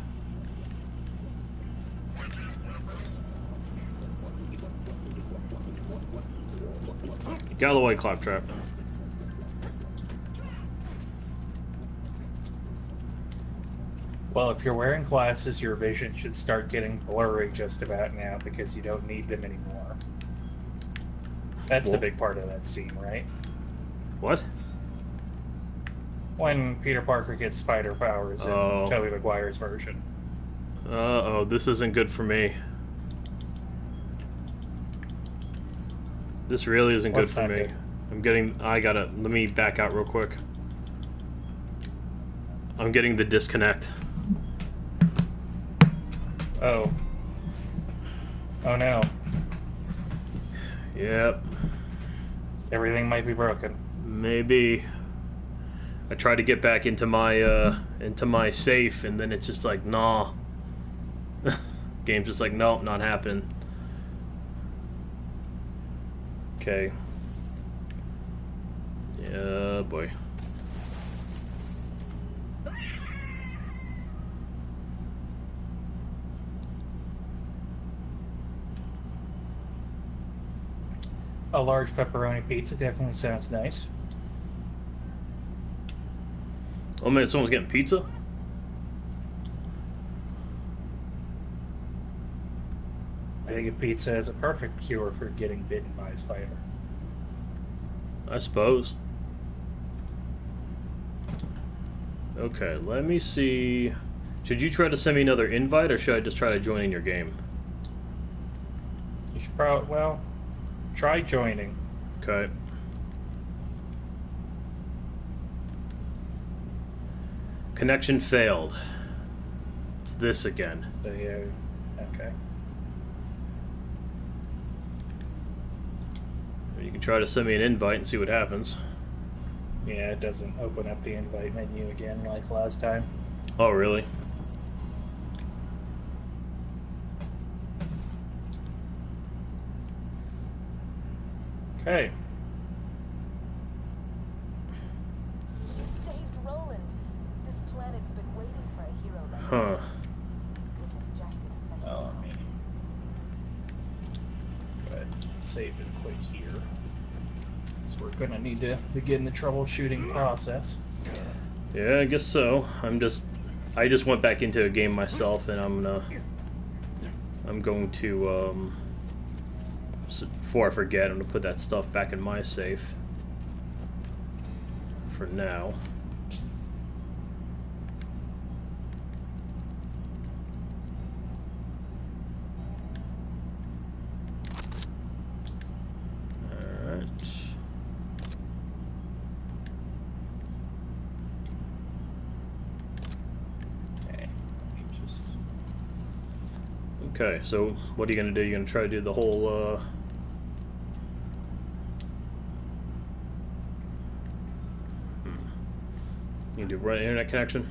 Get out of the way, Claptrap. Well, if you're wearing glasses, your vision should start getting blurry just about now because you don't need them anymore. That's the big part of that scene, right? What? When Peter Parker gets spider powers in Oh. Tobey Maguire's version. Uh oh, this isn't good for me. This really isn't good for me. good? I'm getting. I gotta. Let me back out real quick. I'm getting the disconnect. Oh. Oh no. Yep, Everything might be broken. maybe. I tried to get back into my uh into my safe, and then it's just like, nah. Game's just like, nope, not happening. Okay. Yeah, boy. A large pepperoni pizza definitely sounds nice. Oh man, someone's getting pizza. I think a pizza is a perfect cure for getting bitten by a spider. I suppose. Okay, let me see. Should you try to send me another invite, or should I just try to join in your game? You should probably, well, try joining. Okay. Connection failed. It's this again. So, yeah, uh, okay. You can try to send me an invite and see what happens. Yeah, it doesn't open up the invite menu again like last time. Oh, really? Okay. You saved Roland. This planet's been waiting for a hero like you. Huh. Thank goodness Jack didn't send you. Oh, man. Go ahead, save and quit here. So we're gonna need to begin the troubleshooting process. Yeah, I guess so. I'm just, I just went back into a game myself, and I'm gonna, I'm going to, um, before I forget, I'm gonna put that stuff back in my safe. For now. Alright. Okay, let me just. Okay, so what are you gonna do? You gonna try to do the whole uh hmm. You do run internet connection?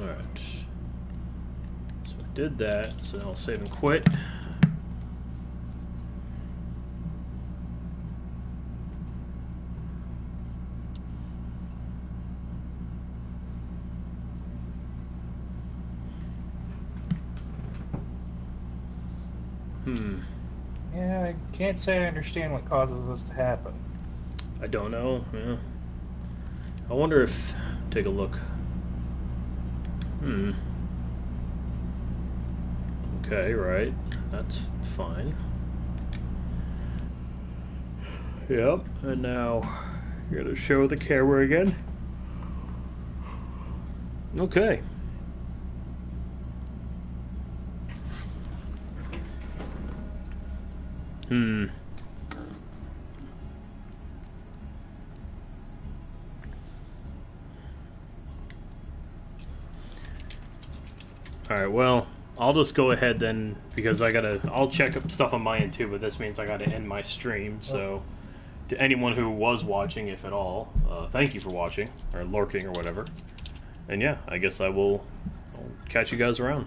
Alright. So I did that, so I'll save and quit. Hmm. Yeah, I can't say I understand what causes this to happen. I don't know. Yeah. I wonder if. Take a look. Hmm. Okay, right. That's fine. Yep, and now you're gonna show the camera again. Okay. Hmm. All right, well, I'll just go ahead then because I gotta. I'll check up stuff on my end too, but this means I gotta end my stream. So, to anyone who was watching, if at all, uh, thank you for watching or lurking or whatever. And yeah, I guess I will. I'll catch you guys around.